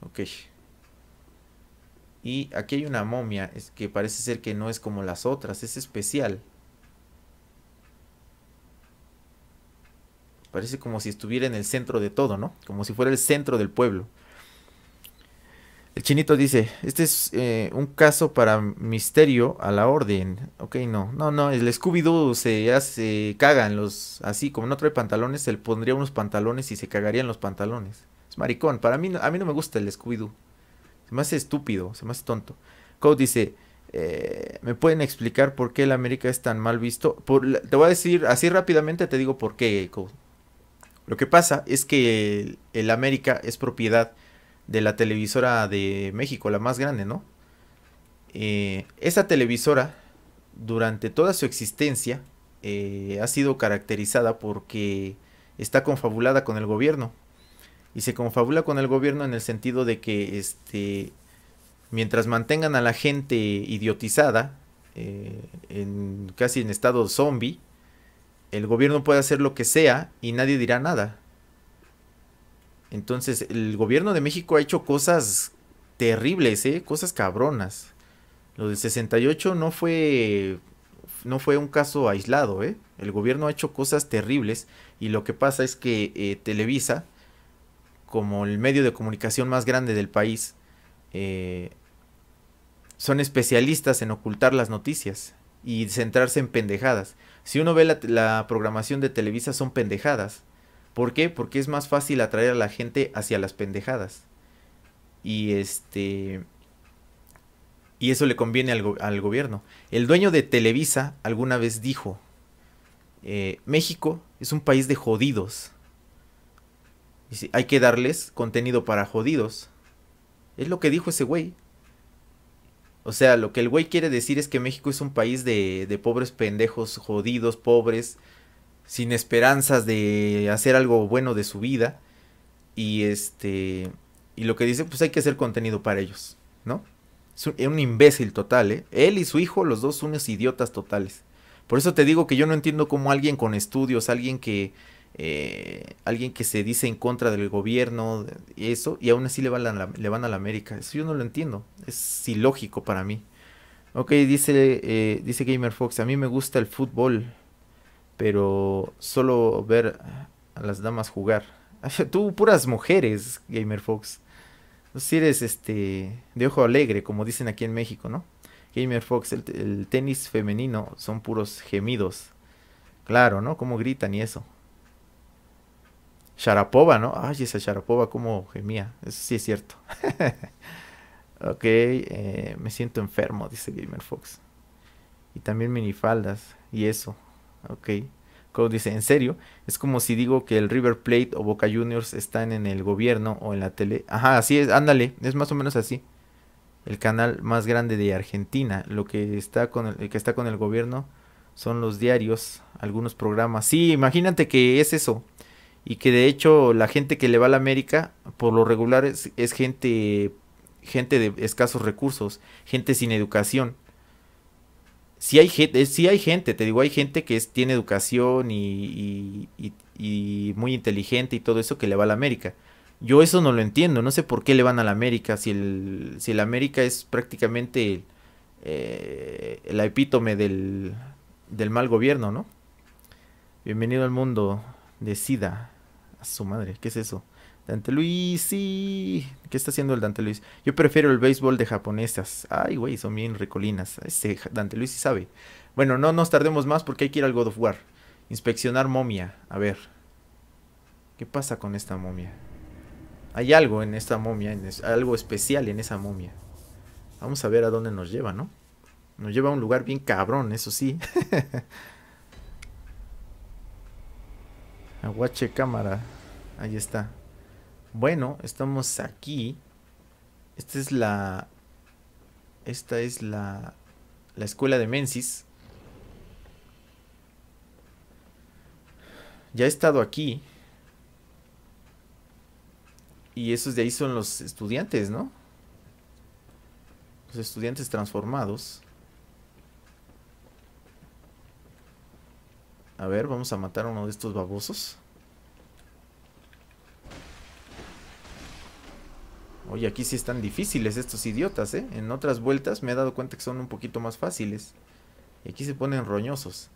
Ok. Y aquí hay una momia es que parece ser que no es como las otras, es especial. Parece como si estuviera en el centro de todo, ¿no? Como si fuera el centro del pueblo. El chinito dice, este es eh, un caso para misterio a la orden. Ok, no, no, no, el Scooby-Doo se hace, caga en los, así como no trae pantalones, se le pondría unos pantalones y se cagaría en los pantalones. Es maricón, para mí, a mí no me gusta el Scooby-Doo. Se me hace estúpido, se me hace tonto. Code dice, eh, ¿me pueden explicar por qué el América es tan mal visto? Te voy a decir, así rápidamente te digo por qué, Code. Lo que pasa es que el América es propiedad de la televisora de México, la más grande, ¿no? Eh, esa televisora, durante toda su existencia, eh, ha sido caracterizada porque está confabulada con el gobierno. Y se confabula con el gobierno en el sentido de que, este, mientras mantengan a la gente idiotizada, eh, en, casi en estado zombie, el gobierno puede hacer lo que sea y nadie dirá nada. Entonces, el gobierno de México ha hecho cosas terribles, ¿eh? Cosas cabronas. Lo del 68 no fue no fue un caso aislado, ¿eh? El gobierno ha hecho cosas terribles y lo que pasa es que eh, Televisa, como el medio de comunicación más grande del país, eh, son especialistas en ocultar las noticias y centrarse en pendejadas. Si uno ve la, la programación de Televisa son pendejadas ¿Por qué? Porque es más fácil atraer a la gente hacia las pendejadas. Y este. Y eso le conviene al, gobierno. El dueño de Televisa alguna vez dijo: eh, México es un país de jodidos. Hay que darles contenido para jodidos. Es lo que dijo ese güey. O sea, lo que el güey quiere decir es que México es un país de pobres pendejos, jodidos, pobres, sin esperanzas de hacer algo bueno de su vida. Y este. Y lo que dice, pues hay que hacer contenido para ellos, ¿no? Es un, imbécil total, ¿eh? Él y su hijo, los dos, unos idiotas totales. Por eso te digo que yo no entiendo cómo alguien con estudios, alguien que. Eh, alguien que se dice en contra del gobierno y eso, y aún así le van, a la, le van a la América. Eso yo no lo entiendo. Es ilógico para mí. Ok, dice, eh, dice Gamer Fox, a mí me gusta el fútbol pero solo ver a las damas jugar. Tú, puras mujeres, Gamer Fox. Si eres este de ojo alegre, como dicen aquí en México, ¿no? Gamer Fox, el, tenis femenino son puros gemidos. Claro, ¿no? Como gritan y eso. Sharapova, ¿no? Ay, esa Sharapova como gemía. Eso sí es cierto. ok, eh, me siento enfermo, dice Gamer Fox. Y también minifaldas y eso. Ok. Como dice, ¿en serio? Es como si digo que el River Plate o Boca Juniors están en el gobierno o en la tele. Ajá, así es, ándale, es más o menos así. El canal más grande de Argentina, lo que está con el, que está con el gobierno son los diarios, algunos programas. Sí, imagínate que es eso. Y que de hecho la gente que le va a la América, por lo regular, es, es gente, gente de escasos recursos, gente sin educación si hay, gente, sí hay gente, te digo, hay gente que es, tiene educación y, y, muy inteligente y todo eso que le va a la América. Yo eso no lo entiendo, no sé por qué le van a la América, si el, si el América es prácticamente eh, el epítome del, del mal gobierno, ¿no? Bienvenido al mundo de SIDA. A su madre, ¿qué es eso? Dante Luis, sí. ¿Qué está haciendo el Dante Luis? Yo prefiero el béisbol de japonesas. Ay, güey, son bien recolinas. Ese Dante Luis sí sabe. Bueno, no nos tardemos más porque hay que ir al God of War. Inspeccionar momia. A ver. ¿Qué pasa con esta momia? Hay algo en esta momia, algo especial en esa momia. Vamos a ver a dónde nos lleva, ¿no? Nos lleva a un lugar bien cabrón, eso sí. Aguache cámara. Ahí está. Bueno, estamos aquí. Esta es la. Esta es la. La escuela de Mensis. Ya he estado aquí. Y esos de ahí son los estudiantes, ¿no? Los estudiantes transformados. A ver, vamos a matar a uno de estos babosos. Oye, aquí sí están difíciles estos idiotas, ¿eh? En otras vueltas me he dado cuenta que son un poquito más fáciles. Y aquí se ponen roñosos.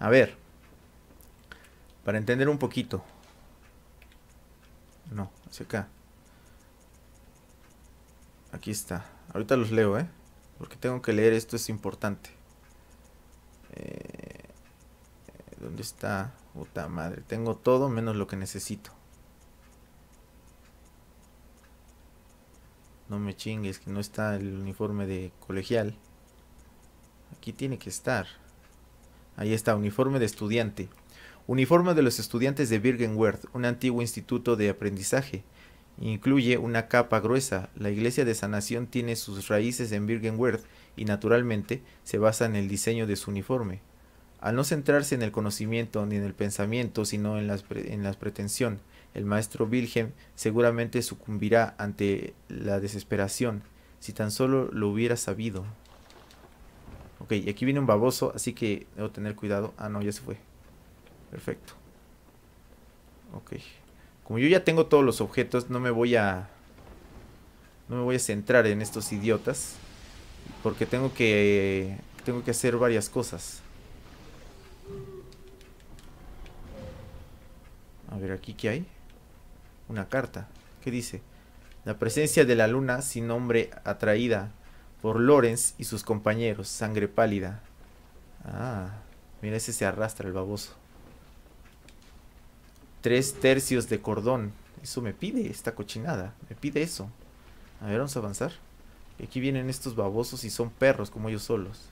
A ver. Para entender un poquito. No, hacia acá. Aquí está. Ahorita los leo, ¿eh? Porque tengo que leer esto, es importante. Eh, ¿Dónde está? Puta madre. Tengo todo menos lo que necesito. No me chingues que no está el uniforme de colegial. Aquí tiene que estar. Ahí está, uniforme de estudiante. Uniforme de los estudiantes de Birkenwerth, un antiguo instituto de aprendizaje. Incluye una capa gruesa. La iglesia de sanación tiene sus raíces en Birkenwerth y naturalmente se basa en el diseño de su uniforme. Al no centrarse en el conocimiento ni en el pensamiento, sino en, en la pretensión, el maestro Wilhelm seguramente sucumbirá ante la desesperación, si tan solo lo hubiera sabido. Ok, y aquí viene un baboso, así que debo tener cuidado. Ah, no, ya se fue. Perfecto. Ok. Como yo ya tengo todos los objetos, no me voy a... No me voy a centrar en estos idiotas. Porque tengo que... Tengo que hacer varias cosas. A ver, aquí qué hay. Una carta. ¿Qué dice? La presencia de la luna sin nombre atraída por Lorenz y sus compañeros, sangre pálida. Ah, mira, ese se arrastra el baboso. Tres tercios de cordón. Eso me pide esta cochinada. Me pide eso. A ver, vamos a avanzar. Aquí vienen estos babosos y son perros como ellos solos.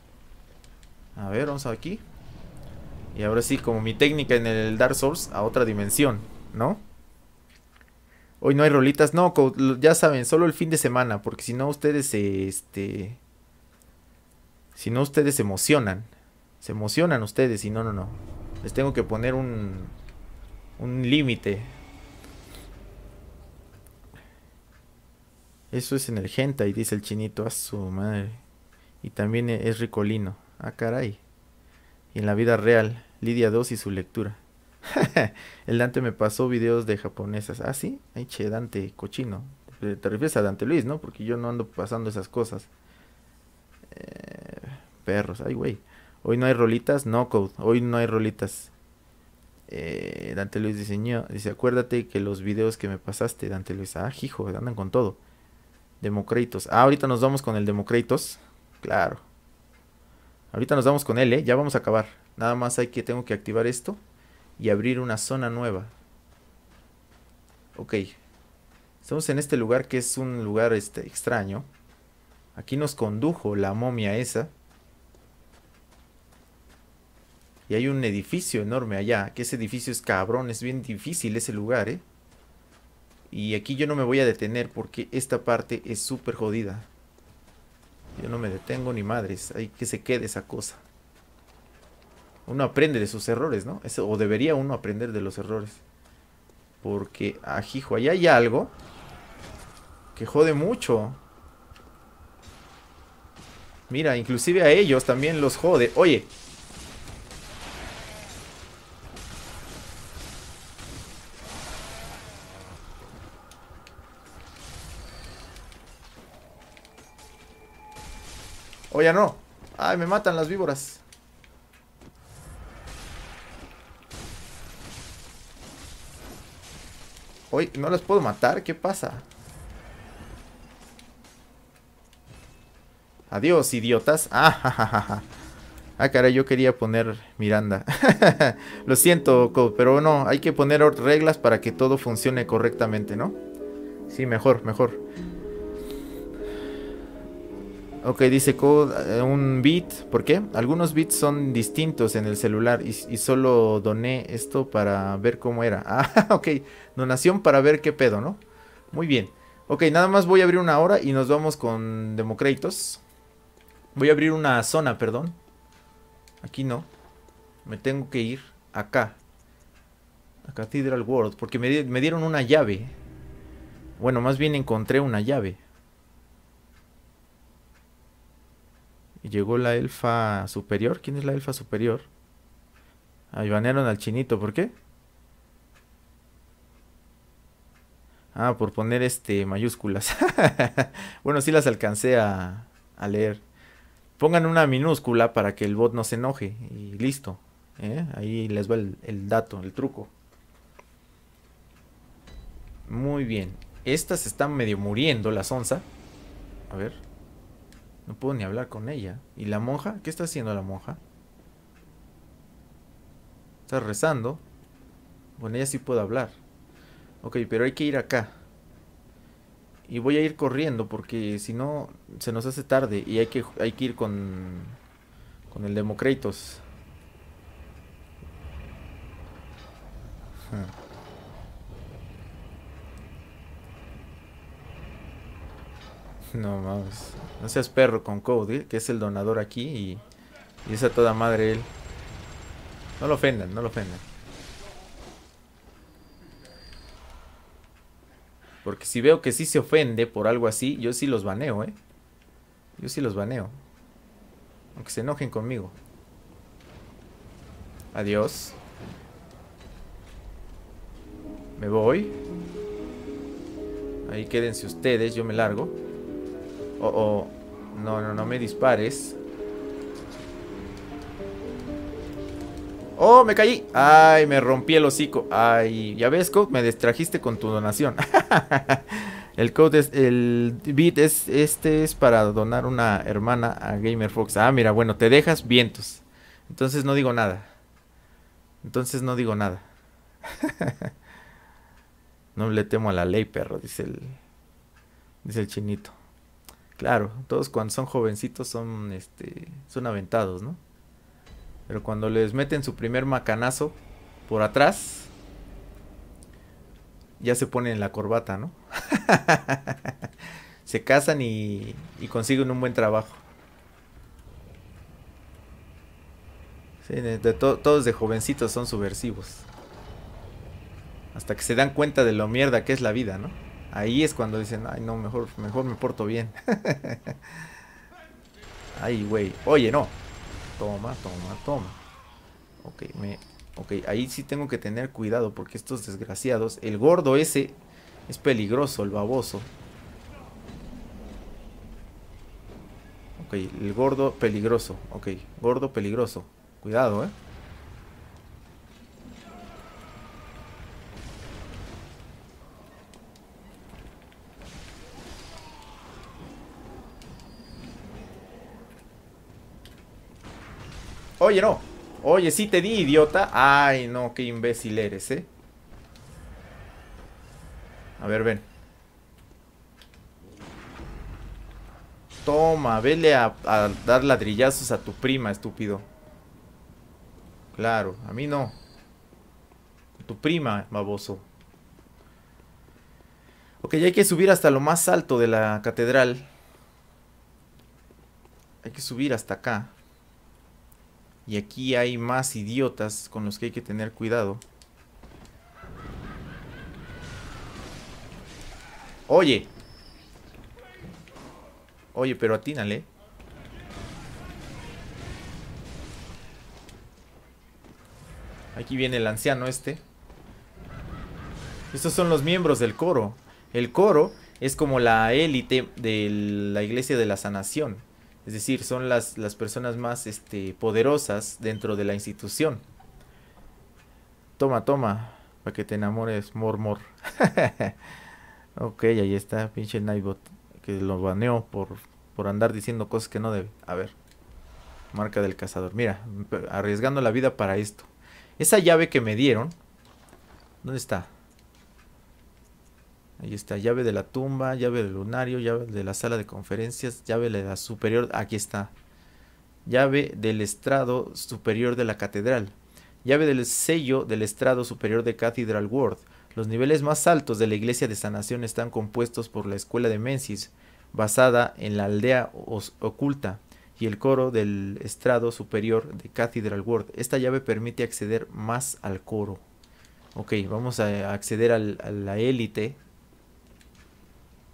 A ver, vamos aquí. Y ahora sí, como mi técnica en el Dark Souls, a otra dimensión, ¿no? Hoy no hay rolitas. No, ya saben, solo el fin de semana. Porque si no, ustedes se. Este. Si no, ustedes se emocionan. Se emocionan ustedes. Y no, no, no. Les tengo que poner un. Un límite. Eso es en el y dice el chinito. A su madre. Y también es ricolino. Ah, caray. Y en la vida real, Lidia 2 y su lectura. el Dante me pasó videos de japonesas. Ah, sí, ay, che, Dante, cochino. Te refieres a Dante Luis, ¿no? Porque yo no ando pasando esas cosas. Eh, perros, ay, güey. Hoy no hay rolitas, no code. Hoy no hay rolitas. Eh, Dante Luis diseñó. Dice, acuérdate que los videos que me pasaste, Dante Luis. Ah, hijo, andan con todo. Democratos. Ah, ahorita nos vamos con el Democratos. Claro. Ahorita nos vamos con él, ¿eh? Ya vamos a acabar. Nada más hay que, tengo que activar esto y abrir una zona nueva. Ok. Estamos en este lugar que es un lugar este, extraño. Aquí nos condujo la momia esa. Y hay un edificio enorme allá. Que ese edificio es cabrón. Es bien difícil ese lugar, ¿eh? Y aquí yo no me voy a detener porque esta parte es súper jodida. Yo no me detengo ni madres. Hay que se quede esa cosa uno aprende de sus errores, ¿no? Eso, o debería uno aprender de los errores. Porque, ajijo, ahí hay algo que jode mucho. Mira, inclusive a ellos también los jode. Oye. Oye, no. Ay, me matan las víboras. Hoy no las puedo matar, ¿qué pasa? Adiós, idiotas. Ah, jajaja. Ah, caray, yo quería poner Miranda. Lo siento, pero no, hay que poner reglas para que todo funcione correctamente, ¿no? Sí, mejor, mejor. Ok, dice code, eh, un bit. ¿Por qué? Algunos bits son distintos en el celular y, solo doné esto para ver cómo era. Ah, ok. Donación para ver qué pedo, ¿no? Muy bien. Ok, nada más voy a abrir una hora y nos vamos con Democratos. Voy a abrir una zona, perdón. Aquí no. Me tengo que ir acá. A Cathedral World. Porque me, me dieron una llave. Bueno, más bien encontré una llave. Y llegó la elfa superior. ¿Quién es la elfa superior? Ahí banearon al chinito, ¿por qué? Ah, por poner este mayúsculas. bueno, sí las alcancé a, a, leer. Pongan una minúscula para que el bot no se enoje. Y listo. ¿eh? Ahí les va el, dato, el truco. Muy bien. Estas están medio muriendo, la onza. A ver. No puedo ni hablar con ella. ¿Y la monja? ¿Qué está haciendo la monja? Está rezando. Con ella sí puedo hablar. Ok, pero hay que ir acá. Y voy a ir corriendo porque si no se nos hace tarde y hay que, hay que ir con, con el Democratos. No mames. No seas perro con Code, ¿eh? que es el donador aquí y, y es a toda madre él. No lo ofendan, no lo ofendan. Porque si veo que sí se ofende por algo así, yo sí los baneo, ¿eh? Yo sí los baneo. Aunque se enojen conmigo. Adiós. Me voy. Ahí quédense ustedes, yo me largo. Oh, oh. No, no, no me dispares. ¡Oh, me caí! ¡Ay, me rompí el hocico! ¡Ay! Ya ves, Code, me distrajiste con tu donación. el code es... El bit es... Este es para donar una hermana a Gamer Fox. Ah, mira, bueno, te dejas vientos. Entonces no digo nada. Entonces no digo nada. no le temo a la ley, perro, dice el... Dice el chinito. Claro, todos cuando son jovencitos son, este, son aventados, ¿no? Pero cuando les meten su primer macanazo por atrás, ya se ponen la corbata, ¿no? se casan y, y, consiguen un buen trabajo. De, de to, todos de jovencitos son subversivos. Hasta que se dan cuenta de lo mierda que es la vida, ¿no? Ahí es cuando dicen, ay no, mejor, mejor me porto bien. ay, güey. Oye, no. Toma, toma, toma. Ok, me... Ok, ahí sí tengo que tener cuidado porque estos desgraciados... El gordo ese es peligroso, el baboso. Ok, el gordo peligroso. Ok, gordo peligroso. Cuidado, eh. Oye, no. Oye, sí te di, idiota. Ay, no, qué imbécil eres, ¿eh? A ver, ven. Toma, vele a, a, dar ladrillazos a tu prima, estúpido. Claro, a mí no. Tu prima, baboso. Ok, hay que subir hasta lo más alto de la catedral. Hay que subir hasta acá. Y aquí hay más idiotas con los que hay que tener cuidado. Oye. Oye, pero atínale. Aquí viene el anciano este. Estos son los miembros del coro. El coro es como la élite de la iglesia de la sanación. Es decir, son las, las personas más este, poderosas dentro de la institución. Toma, toma, para que te enamores, mor, mor. ok, ahí está, pinche Nightbot, que lo baneó por, por andar diciendo cosas que no debe. A ver, marca del cazador. Mira, arriesgando la vida para esto. Esa llave que me dieron, ¿dónde está? Ahí está, llave de la tumba, llave del lunario, llave de la sala de conferencias, llave de la superior, aquí está. Llave del estrado superior de la catedral. Llave del sello del estrado superior de Cathedral World. Los niveles más altos de la iglesia de sanación están compuestos por la escuela de Menzies, basada en la aldea oculta, y el coro del estrado superior de Cathedral World. Esta llave permite acceder más al coro. Ok, vamos a acceder a la élite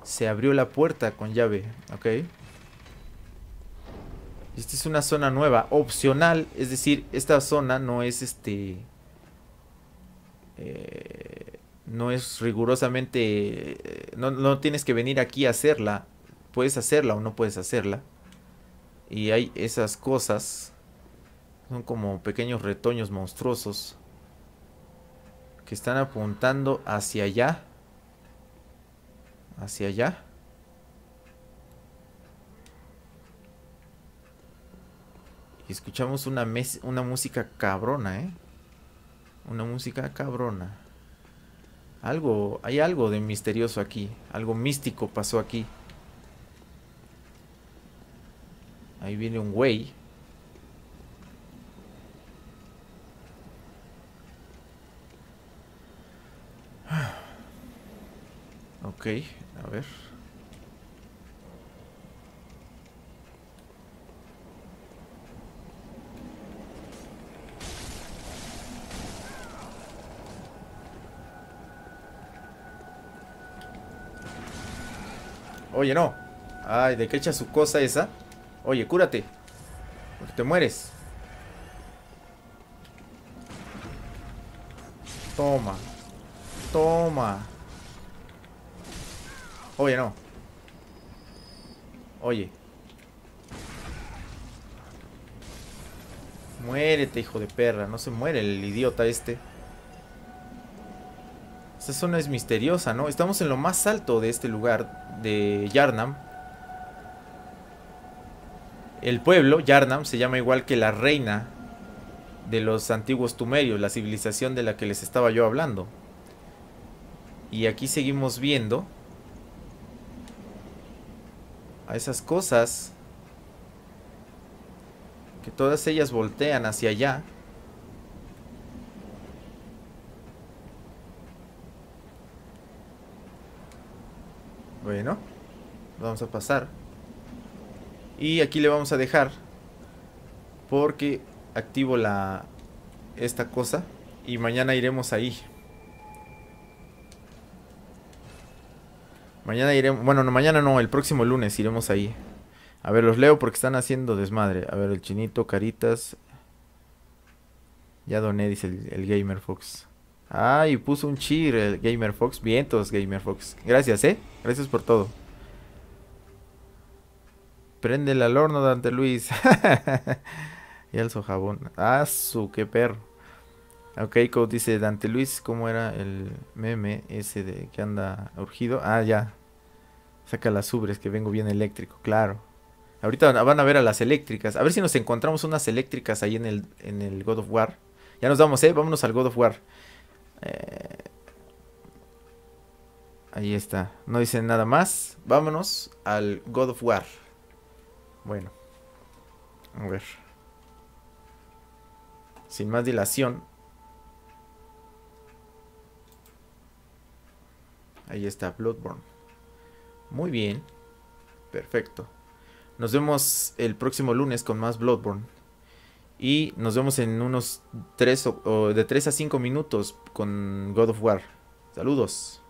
se abrió la puerta con llave, ok. Esta es una zona nueva, opcional, es decir, esta zona no es este... Eh, no es rigurosamente... Eh, no, no tienes que venir aquí a hacerla. Puedes hacerla o no puedes hacerla. Y hay esas cosas. Son como pequeños retoños monstruosos. Que están apuntando hacia allá. Hacia allá. Y escuchamos una, una música cabrona, ¿eh? Una música cabrona. Algo, hay algo de misterioso aquí. Algo místico pasó aquí. Ahí viene un güey. a ver. Oye, no. Ay, ¿de qué echa su cosa esa? Oye, cúrate. Porque te mueres. Toma. Toma. Oye, no. Oye. Muérete, hijo de perra. No se muere el idiota este. Esta zona es misteriosa, ¿no? Estamos en lo más alto de este lugar, de Yarnam. El pueblo, Yarnam, se llama igual que la reina de los antiguos tumerios, la civilización de la que les estaba yo hablando. Y aquí seguimos viendo a esas cosas que todas ellas voltean hacia allá. Bueno, vamos a pasar. Y aquí le vamos a dejar porque activo la esta cosa y mañana iremos ahí. Mañana iremos, bueno, no, mañana no, el próximo lunes iremos ahí. A ver, los leo porque están haciendo desmadre. A ver, el chinito, caritas. Ya doné, dice el, Gamer Fox. Ay, puso un cheer el Gamer Fox. Vientos, Gamer Fox. Gracias, ¿eh? Gracias por todo. Prende al horno, Dante Luis. y el jabón. Ah, su, qué perro. Ok, Code dice Dante Luis, ¿cómo era el meme ese de que anda urgido? Ah, ya. Saca las ubres, que vengo bien eléctrico, claro. Ahorita van a ver a las eléctricas. A ver si nos encontramos unas eléctricas ahí en el, en el God of War. Ya nos vamos, ¿eh? Vámonos al God of War. Eh, ahí está. No dicen nada más. Vámonos al God of War. Bueno. A ver. Sin más dilación. Ahí está, Bloodborne. Muy bien. Perfecto. Nos vemos el próximo lunes con más Bloodborne. Y nos vemos en unos 3 o, de 3 a 5 minutos con God of War. Saludos.